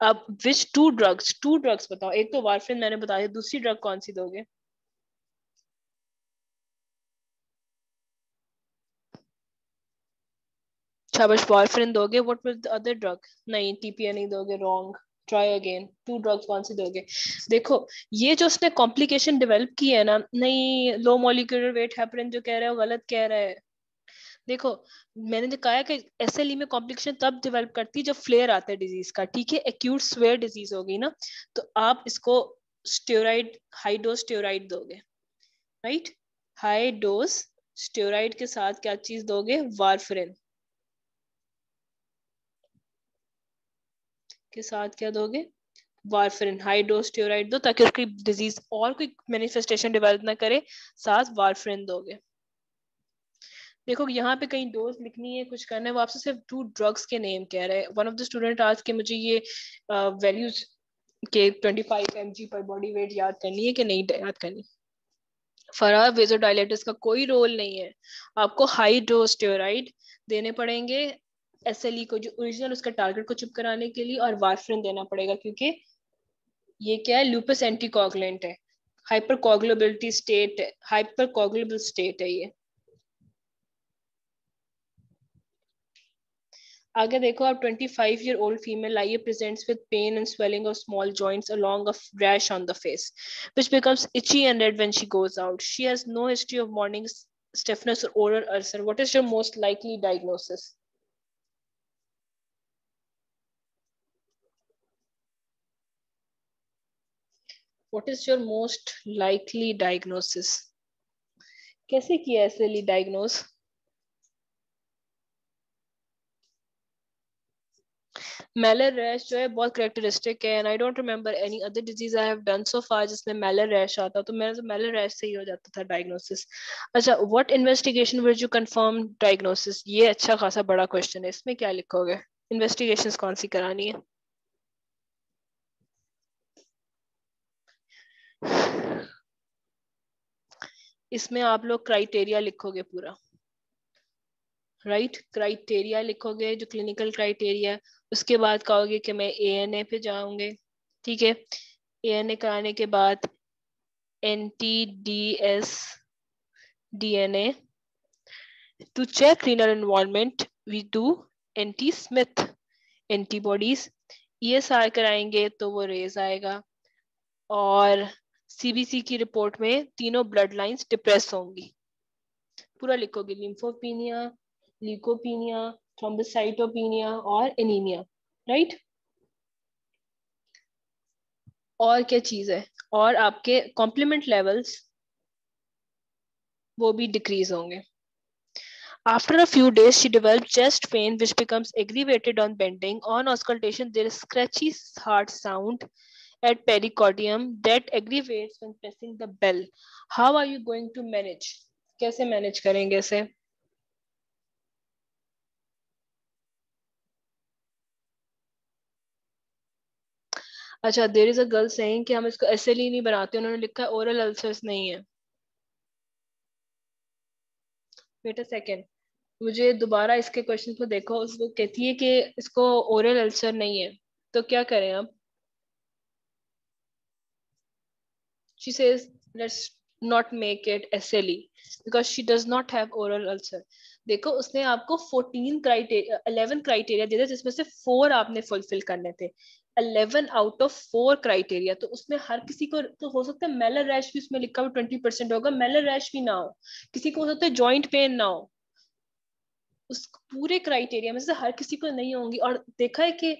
अब which two drugs two drugs बताओ। एक तो वारफिन मैंने बताया दूसरी ड्रग कौन सी दोगे? शाबाश वारफिन दोगे? What will the other drug नहीं टीपीए नहीं दोगे wrong try again two drugs कौन सी दोगे? देखो, ये जो उसने कॉम्प्लिकेशन डेवलप की है ना, नहीं लो मोलिकुलर वेट हेपरिन जो कह रहा है, वो गलत कह रहा है। देखो, मैंने जो कहा कि एस एल ई में कॉम्प्लिकेशन तब डेवलप करती है जब फ्लेयर आता है डिज़ीज़ का, ठीक है? एक्यूट स्वेयर डिज़ीज़ होगी ना तो आप इसको स्टेराइड हाई डोज स्टेराइड दोगे राइट हाई डोज स्टेराइड के साथ क्या चीज़ दोगे? वारफरिन के साथ क्या दोगे? वारफरिन हाई डोज स्टेराइड दो, ताकि उसकी डिज़ीज़ और कोई मैनिफेस्टेशन डेवलप ना करे, साथ वारफरिन दोगे। देखो, यहाँ पे कहीं डोज लिखनी है, कुछ करना है, वो आपसे सिर्फ़ टू ड्रग्स के नेम कह रहे हैं। वन ऑफ़ द स्टूडेंट आज के मुझे ये वैल्यूज़ के 25 एम पर बॉडी वेट याद करनी है कि नहीं याद करनी? फरा वेजोडाइलेटिस का कोई रोल नहीं है। आपको हाई डोज स्टेराइड देने पड़ेंगे एस e को जो ओरिजिनल उसका टारगेट को चुप कराने के लिए और वारफ्रिन देना पड़ेगा, क्योंकि ये क्या है लूपस एंटीकोगुलेंट है। हाइपर कोगुलेबिलिटी स्टेट है हाइपर कोगुलेबल स्टेट है ये। आगे देखो आप 25 year old female Laia presents with pain and swelling of small joints along a rash on the face, which becomes itchy and red when she goes out. She has no history of morning stiffness or oral ulcer. What is your most likely diagnosis? What is your most likely diagnosis? कैसे किया ऐसे diagnose? मेलर रैश जो है बहुत करेक्टरिस्टिक है and I don't remember any other disease I have done so far जिसमें मेलर रैश आता तो मेरा तो मेलर रैश से ही हो जाता था डायग्नोसिस अच्छा what investigation will you confirm diagnosis ये अच्छा खासा बड़ा क्वेश्चन है। इसमें क्या लिखोगे? इन्वेस्टिगेशंस कौन सी करानी है? इसमें आप लोग क्राइटेरिया लिखोगे पूरा। Right right? क्राइटेरिया लिखोगे, जो क्लिनिकल क्राइटेरिया उसके बाद कहोगे कि मैं ए एन ए पे जाऊँगे, ठीक है? ए एन ए कराने के बाद anti D S D N A to check renal involvement we do anti Smith antibodies E S R कराएँगे तो वो रेज आएगा और सीबीसी की रिपोर्ट में तीनों ब्लड लाइंस डिप्रेस होंगी। पूरा लिखोगे लिम्फोपीनिया ल्यूकोपीनिया थ्रोम्बोसाइटोपिनिया और एनीमिया राइट और क्या चीज़ है और आपके कॉम्प्लीमेंट लेवल्स वो भी डिक्रीज होंगे After a few days, she developed chest pain, which becomes aggravated on bending. On auscultation, there is scratchy hard sound at pericardium that aggravates when pressing the bell. How are you going to manage? कैसे मैनेज करेंगे इसे अच्छा there is a girl saying कि हम इसको एस एल ई नहीं बनाते, उन्होंने लिखा है ओरल अल्सर्स नहीं है। वेट अ सेकेंड मुझे दोबारा इसके क्वेश्चन को देखो, उसको कहती है कि इसको ओरल अल्सर नहीं है। तो क्या करें अब? She says, let's not make it SLE because she does not have oral ulcer. देखो, उसने आपको 14 क्राइटेरिया 11 क्राइटेरिया दिए थे जिसमें से फोर आपने फुलफिल करने थे। 11 आउट ऑफ़ फोर क्राइटेरिया तो उसमें हर किसी को तो हो सकता है मेलर रैश भी उसमें लिखा हुआ ट्वेंटी परसेंट होगा। मेलर रैश भी ना हो। किसी को हो सकता है ज्वाइंट पेन ना हो। उस पूरे क्राइटेरिया में से हर किसी को नहीं होंगी। और देखा है कि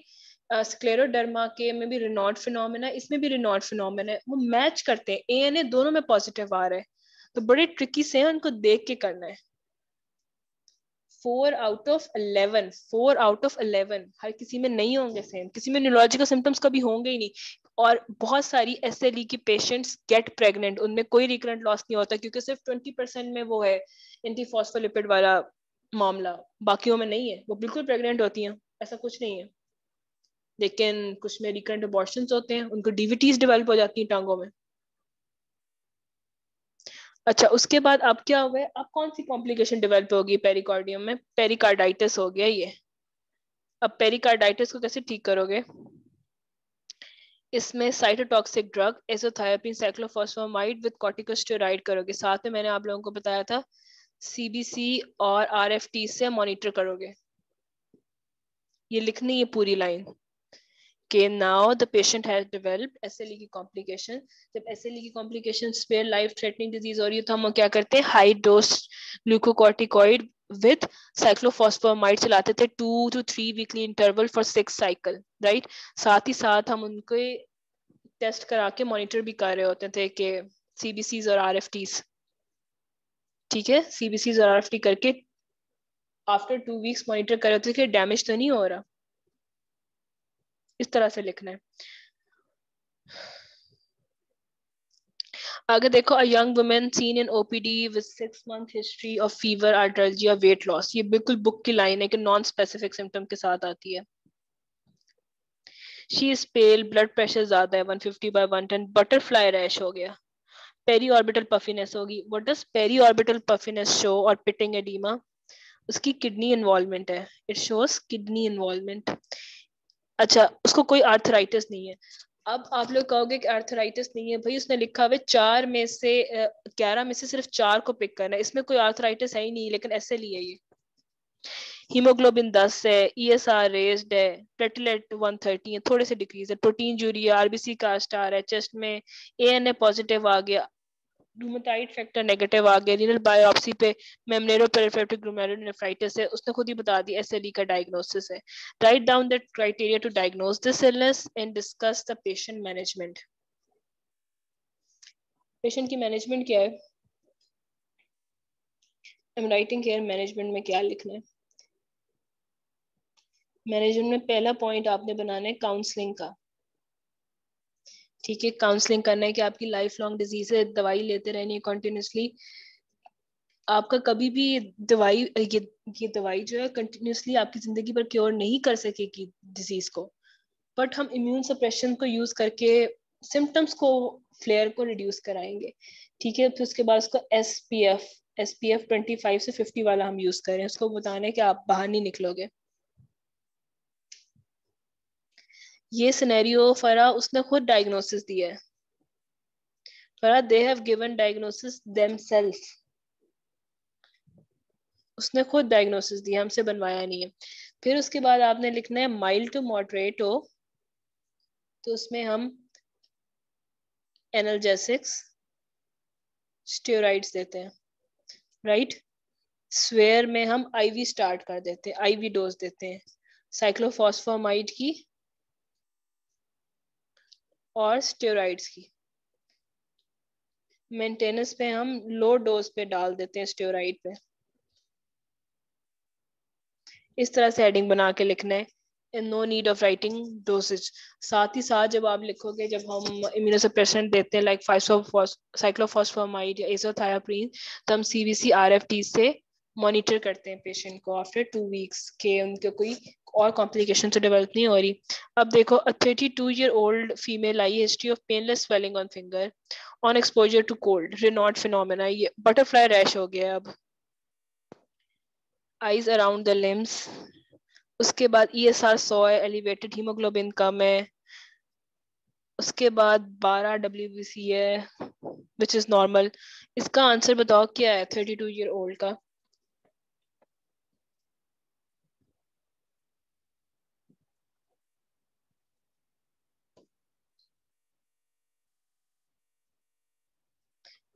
स्क्लेरोडर्मा के में भी रिनॉट फिनोमिना इसमें भी फिनोमिना है। वो मैच करते हैं। ए एन ए दोनों में पॉजिटिव आ रहा है। तो बड़े ट्रिकी से है उनको देख के करना है। Four out of eleven four out of eleven हर किसी में नहीं होंगे सेम किसी में न्यूरोलॉजिकल सिम्टम्स कभी होंगे ही नहीं। और बहुत सारी एस एल ई की पेशेंट्स गेट प्रेग्नेंट उनमें कोई रिकरेंट लॉस नहीं होता, क्योंकि सिर्फ़ ट्वेंटी परसेंट में वो है एंटीफॉस्फोलिपिड वाला मामला, बाकियों में नहीं है, वो बिल्कुल प्रेग्नेंट होती हैं, ऐसा कुछ नहीं है। लेकिन कुछ में रिकरेंट अबॉर्शन होते हैं, उनको डीवीटीज डेवलप हो जाती हैं टांगों में। अच्छा उसके बाद अब क्या हुआ अब कौन सी कॉम्प्लिकेशन डेवलप होगी पेरिकॉर्डियम में? पेरिकार्डाइटिस हो गया ये। अब पेरिकार्डाइटिस को कैसे ठीक करोगे? इसमें cytotoxic drug azathioprine cyclophosphamide with corticosteroid करोगे। साथ में मैंने आप लोगों को बताया था सीबीसी और आरएफटी से मॉनिटर करोगे। ये लिखनी है पूरी लाइन के now the patient has developed SLE की कॉम्प्लिकेशन जब एसएलई की complication spare life threatening disease हो रही है तो हम क्या करते हैं? High dose glucocorticoid with cyclophosphamide चलाते थे two to three weekly interval for six cycle right साथ ही साथ हम उनके टेस्ट करा के मॉनिटर भी कर रहे होते थे कि सीबीसीज और आर ठीक है? सीबीसीज और आर करके आफ्टर टू वीक्स मॉनिटर कर रहे होते थे कि डैमेज तो नहीं हो रहा। इस तरह से लिखना है। आगे देखो a young women seen in OPD with six month history of fever arthralgia weight loss ये बिल्कुल बुक की लाइन है कि नॉन स्पेसिफिक सिम्टम के साथ आती है। She is pale blood pressure ज़्यादा है 150 बाय 110 बटरफ्लाई रैश हो गया। पेरी ऑर्बिटल पफिनेस होगी। What does peri orbital puffiness show और पिटिंग एडीमा उसकी किडनी इन्वॉल्वमेंट है। इट शोज़ किडनी इन्वॉल्वमेंट अच्छा उसको कोई आर्थराइटिस नहीं है। अब आप लोग कहोगे कि आर्थराइटिस नहीं है, भाई उसने लिखा हुआ चार में से ग्यारह में से सिर्फ़ चार को पिक करना है। इसमें कोई आर्थराइटिस है ही नहीं, लेकिन ऐसे लिए ये। हीमोग्लोबिन 10 है ईएसआर रेज्ड है प्लेटलेट 130 है, थोड़े से डिक्रीज है। प्रोटीन जूरिया आरबीसी का स्टार है चेस्ट में ए एन ए पॉजिटिव आ गया। रूमेटाइड फैक्टर नेगेटिव आ गया रीनल बायोप्सी पे मेमनेरो पेरिफेरटिक ग्लोमेरुलोनेफ्राइटिस है, उसने खुद ही बता दी एसएलई का डायग्नोसिस है। Write down that criteria to diagnose this illness and discuss the patient management patient की मैनेजमेंट क्या है? I am writing care management में क्या लिखना है? मैनेजमेंट में पहला पॉइंट आपने बनाना है काउंसलिंग का। ठीक है काउंसलिंग करना है कि आपकी लाइफ लॉन्ग डिज़ीज़ है, दवाई लेते रहनी है कंटिन्यूसली आपका कभी भी दवाई, ये ये दवाई जो है कंटिन्यूसली आपकी ज़िंदगी पर क्योर नहीं कर सकेगी डिज़ीज़ को। बट हम इम्यून सप्रेशन को यूज़ करके सिम्टम्स को फ्लेयर को रिड्यूस कराएँगे। ठीक है, फिर उसके बाद उसको S P F S P F twenty five से फिफ्टी वाला हम यूज़ करें। उसको बताना है कि आप बाहर नहीं निकलोगे। ये सिनेरियो फरा उसने खुद डायग्नोसिस दिया है। फरा they have given diagnosis themselves उसने खुद डायग्नोसिस दिया, हमसे बनवाया नहीं है। फिर उसके बाद आपने लिखना है माइल्ड टू मॉडरेट हो तो उसमें हम एनर्जेसिक्स स्टेरॉइड्स देते हैं। Right right? स्वेयर में हम आईवी स्टार्ट कर देते हैं आईवी डोज देते हैं। साइक्लोफॉस्फोमाइड की और स्टेरॉइड्स की। मेंटेनेंस पे हम लो डोज पे डाल देते हैं स्टेरॉइड पे। इस तरह से हेडिंग बना के लिखना है। No need of writing dosage साथ ही साथ जब आप लिखोगे, जब हम इम्यूनोसप्रेसेंट देते हैं लाइक साइक्लोफॉस्फोमाइड या एजोथायाप्रीन तो हम सीवीसी आरएफटी से मॉनिटर करते हैं पेशेंट को आफ्टर टू वीक्स के उनके कोई और कॉम्प्लिकेशन तो डेवलप नहीं हो रही। अब देखो a thirty two year old female I history of painless swelling on finger on exposure to cold Raynaud phenomena ये बटरफ्लाई रैश हो गया अब। आईज अराउंड द लिम्स उसके बाद ई एस आर सो है एलिवेटेड हीमोग्लोबिन कम है। उसके बाद 12 डब्ल्यू बी सी है विच इज़ नॉर्मल इसका आंसर बताओ क्या है 32 ईयर ओल्ड का?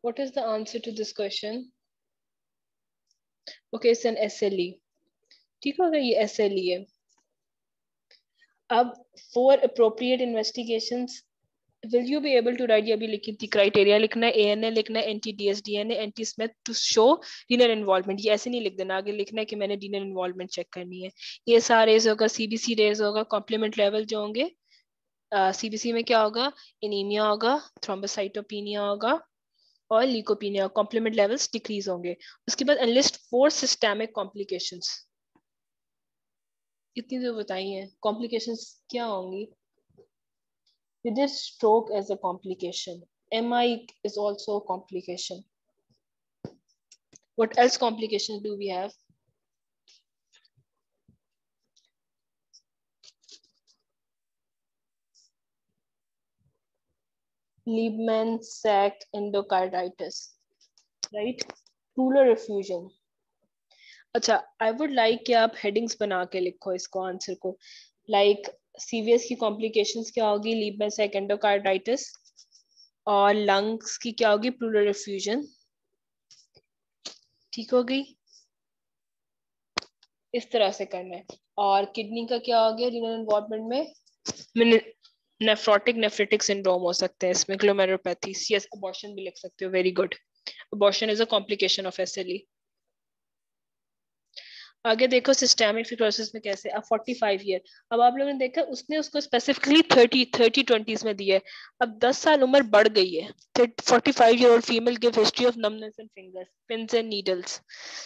What is the answer to this question? Okay, it's an SLE. ठीक होगा ये SLE है अब for appropriate investigations will you be able to write ये अभी लिखी थी criteria लिखना है ANA लिखना है NT DNA NT Smith to show renal involvement ये ऐसे नहीं लिख देना आगे लिखना है कि मैंने renal involvement check करनी है ये सारे रेज होगा CBC रेज होगा complement level जो होंगे सीबीसी uh, में क्या होगा इनीमिया होगा थ्रोम्बोसाइटोपिनिया होगा और लीकोपीनिया कॉम्प्लीमेंट लेवल्स डिक्रीज होंगे। उसके बाद एनलिस्ट फोर सिस्टेमिक कॉम्प्लिकेशन कितनी देर बताई है। कॉम्प्लिकेशन क्या होंगी? With stroke as a complication M I is also complication what else complication do we have Liebman sac endocarditis, right? Pleural effusion. अच्छा आई वुड लाइक कि आप हेडिंग्स बना के लिखो इसको आंसर को। लाइक like, सीवीएस की कॉम्प्लिकेशंस क्या होगी? लीबन सैक एंडोकार्डाइटिस और लंग्स की क्या होगी? प्लूरल रिफ्यूजन ठीक हो गई? इस तरह से करना है। और किडनी का क्या हो गया? रीनल इन्वॉल्वमेंट में? नेफ्रोटिक नेफ्रिटिक सिंड्रोम हो सकते हैं, इसमें ग्लोमेरोपैथी यस अबॉर्शन भी लिख सकते हो very good abortion is a complication of SLE आगे देखो सिस्टेमिक फिक्रोसिस में कैसे, अब 45 ईयर अब आप लोगों ने देखा, उसने उसको स्पेसिफिकली 30 30 20s में दिया है. अब 10 साल उम्र बढ़ गई है. 45 year old female give history of numbness in fingers, pins and needles,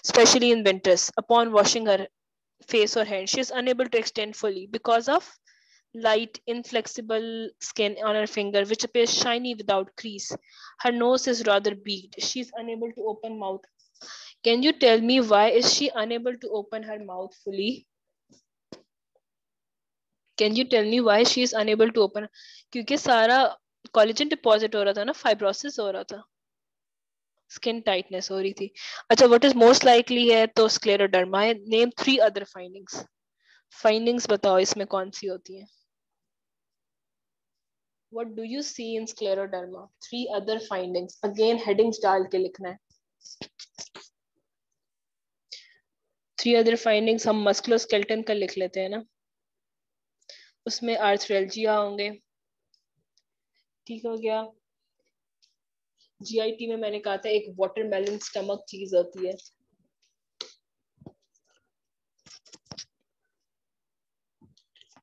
especially in winters, upon washing her face or hand. She is unable to extend fully because of light inflexible skin on her finger which appears shiny without crease her nose is rather beaked she is unable to open mouth Can you tell me why is she unable to open her mouth fully? Can you tell me why she is unable to open? क्योंकि सारा collagen deposit हो रहा था ना fibrosis हो रहा था स्किन टाइटनेस हो रही थी अच्छा व्हाट इज मोस्ट लाइकली है तो स्क्लेरोडर्मा है name three other findings findings बताओ इसमें कौन सी होती है what do you see in scleroderma? Three other findings. Again, headings डाल के लिखना है. थ्री अदर फाइंडिंग्स हम मस्कुलोस्केल्टन का लिख लेते हैं ना. उसमें आर्थरेलजिया होंगे. ठीक हो गया. जीआईटी में मैंने कहा था, एक वाटरमेलन स्टमक चीज़ होती है.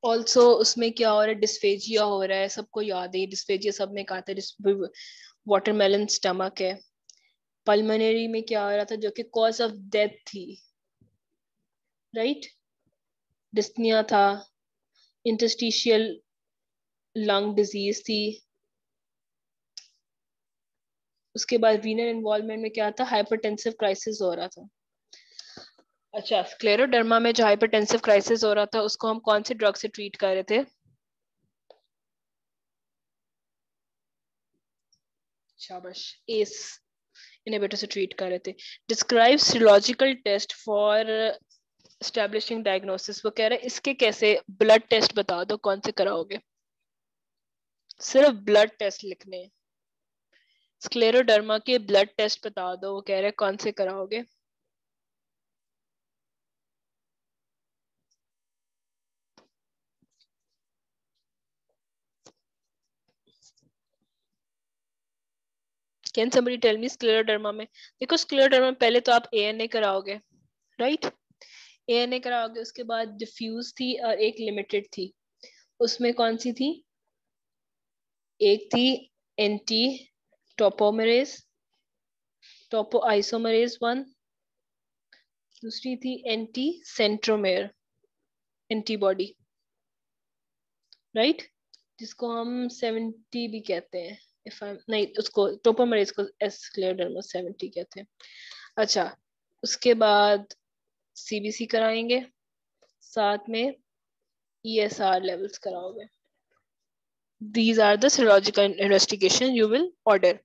ऑल्सो उसमें क्या हो रहा है? डिस्फेजिया हो रहा है, सबको याद है। डिस्फेजिया सब में कहा था वाटरमेलन स्टमक है। पल्मोनरी में क्या हो रहा था? जो कि कॉज ऑफ़ डेथ थी। राइट डिस्निया था। इंटरस्टिशियल लंग डिज़ीज़ थी। उसके बाद रीनल इन्वॉल्वमेंट में क्या था? हाइपरटेंसिव क्राइसिस हो रहा था। अच्छा स्क्लेरोडर्मा में जो हाइपरटेंसिव क्राइसिस हो रहा था, उसको हम कौन से ड्रग से ट्रीट कर रहे थे? शाबाश एस इनहिबिटर से ट्रीट कर रहे थे। Describe serological test for establishing diagnosis वो कह रहे हैं, इसके कैसे ब्लड टेस्ट बता दो, कौन से कराओगे? सिर्फ़ ब्लड टेस्ट लिखने। स्क्लेरोडर्मा के ब्लड टेस्ट बता दो, वो कह रहे हैं, कौन से कराओगे? Can somebody tell me scleroderma में? देखो स्क्लेरोडर्मा पहले तो आप एएनए कराओगे right right? A N A कराओगे, उसके बाद डिफ्यूज थी और एक लिमिटेड थी। उसमें कौन सी थी? एक थी anti topomerase topo isomerase one दूसरी थी एंटी सेंट्रोमेर एंटीबॉडी राइट जिसको हम सेवेंटी भी कहते हैं। इफ़ आई नहीं, उसको टोपोमरेज को एस क्लियर सेवेंटी कहते हैं अच्छा उसके बाद सीबीसी कराएँगे, साथ में ईएसआर e लेवल्स कराओगे। These are the serological investigation you will order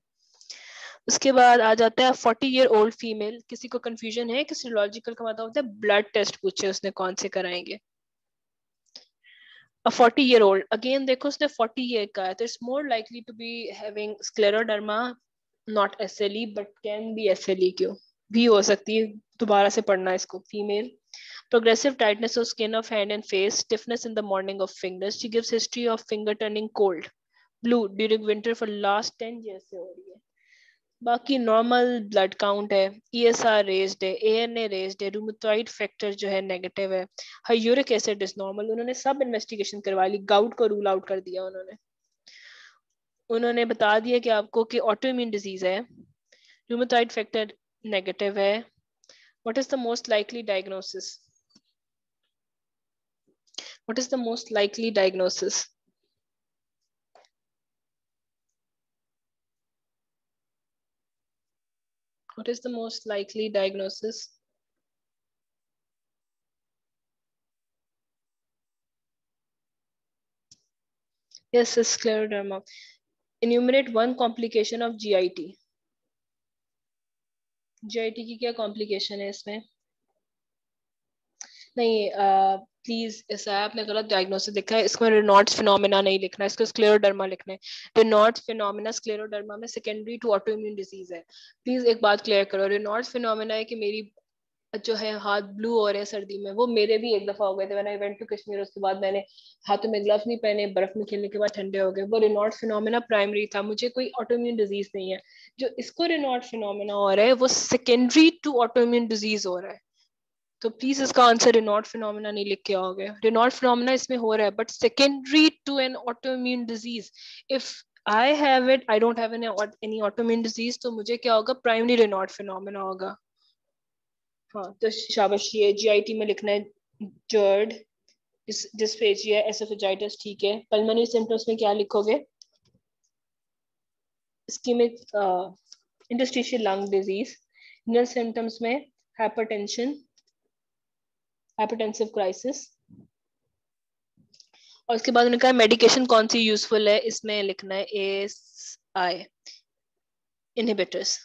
उसके बाद आ जाता है फोर्टी ईयर ओल्ड फीमेल किसी को कंफ्यूजन है कि सीरोलॉजिकल का मतलब होता है ब्लड टेस्ट पूछे उसने कौन से कराएँगे। A 40 year old again देखो उसने 40 year का है तो it's more likely to be having scleroderma not SLE but can be SLE क्यों भी हो सकती है दोबारा से पढ़ना इसको female progressive tightness of skin of hand and face stiffness in the morning of fingers she gives history of finger turning cold blue during winter for last 10 years से हो रही है बाकी नॉर्मल ब्लड काउंट है ई एस आर रेस्ड है ए एन ए रेस्ड है रूमोटॉइड फैक्टर जो है नेगेटिव है high uric acid is normal उन्होंने सब इन्वेस्टिगेशन करवा ली गाउट को रूल आउट कर दिया उन्होंने। उन्होंने बता दिया कि आपको कि ऑटोइम्यून डिज़ीज़ है रूमोटॉइड फैक्टर नेगेटिव है, what is the most likely diagnosis? What is the most likely diagnosis? What is the most likely diagnosis yes scleroderma enumerate one complication of GIT GIT की क्या complication है इसमें नहीं प्लीज़ ऐसा है आपने गलत डायग्नोसिस लिखा है। इसमें रिनॉट्स फिनोमिना नहीं लिखना है इसको स्क्लेरोडर्मा लिखना है। रिनॉट्स फिनोमेना स्क्लेरोडर्मा में सेकेंडरी टू ऑटोइम्यून डिज़ीज़ है। प्लीज़ एक बात क्लियर करो रिनॉट्स फिनोमेना है कि मेरी जो है हाथ ब्लू हो रहे हैं सर्दी में, वो मेरे भी एक दफ़ा हो गए थे। मैंने इवेंट टू कश्मीर उसके बाद मैंने हाथों में ग्लव्स नहीं पहने, बर्फ़ में खेलने के बाद ठंडे हो गए। वो रिनॉट फिनोमिना प्राइमरी था। मुझे कोई ऑटोम्यून डिज़ीज़ नहीं है। जो इसको रिनॉट फिनोमिना हो रहा है, वो सेकेंडरी टू ऑटोम्यून डिज़ीज़ हो रहा है। तो प्लीज़ इसका आंसर रिनॉट फिनोमेना नहीं लिख के आओगे। रिनॉट फिनोमेना इसमें हो रहा है but secondary to an autoimmune disease if I have it I don't have any autoimmune disease तो मुझे क्या होगा? प्राइमरी रिनॉट फिनोमेना होगा। हाँ तो शाबाश ये जीआईटी में लिखना है जर्ड डिस्फेजिया एसोफेजाइटिस ठीक है। पल्मोनरी सिम्टम्स में क्या लिखोगे? स्कीमिक इंडस्ट्रिशियल लंग डिज़ीज़ नल सिम्टम्स में हाइपरटेंशन हाइपरटेंसिव क्राइसिस और उसके बाद उन्होंने कहा मेडिकेशन कौन सी यूजफुल है? इसमें लिखना है एस आई इनहिबिटर्स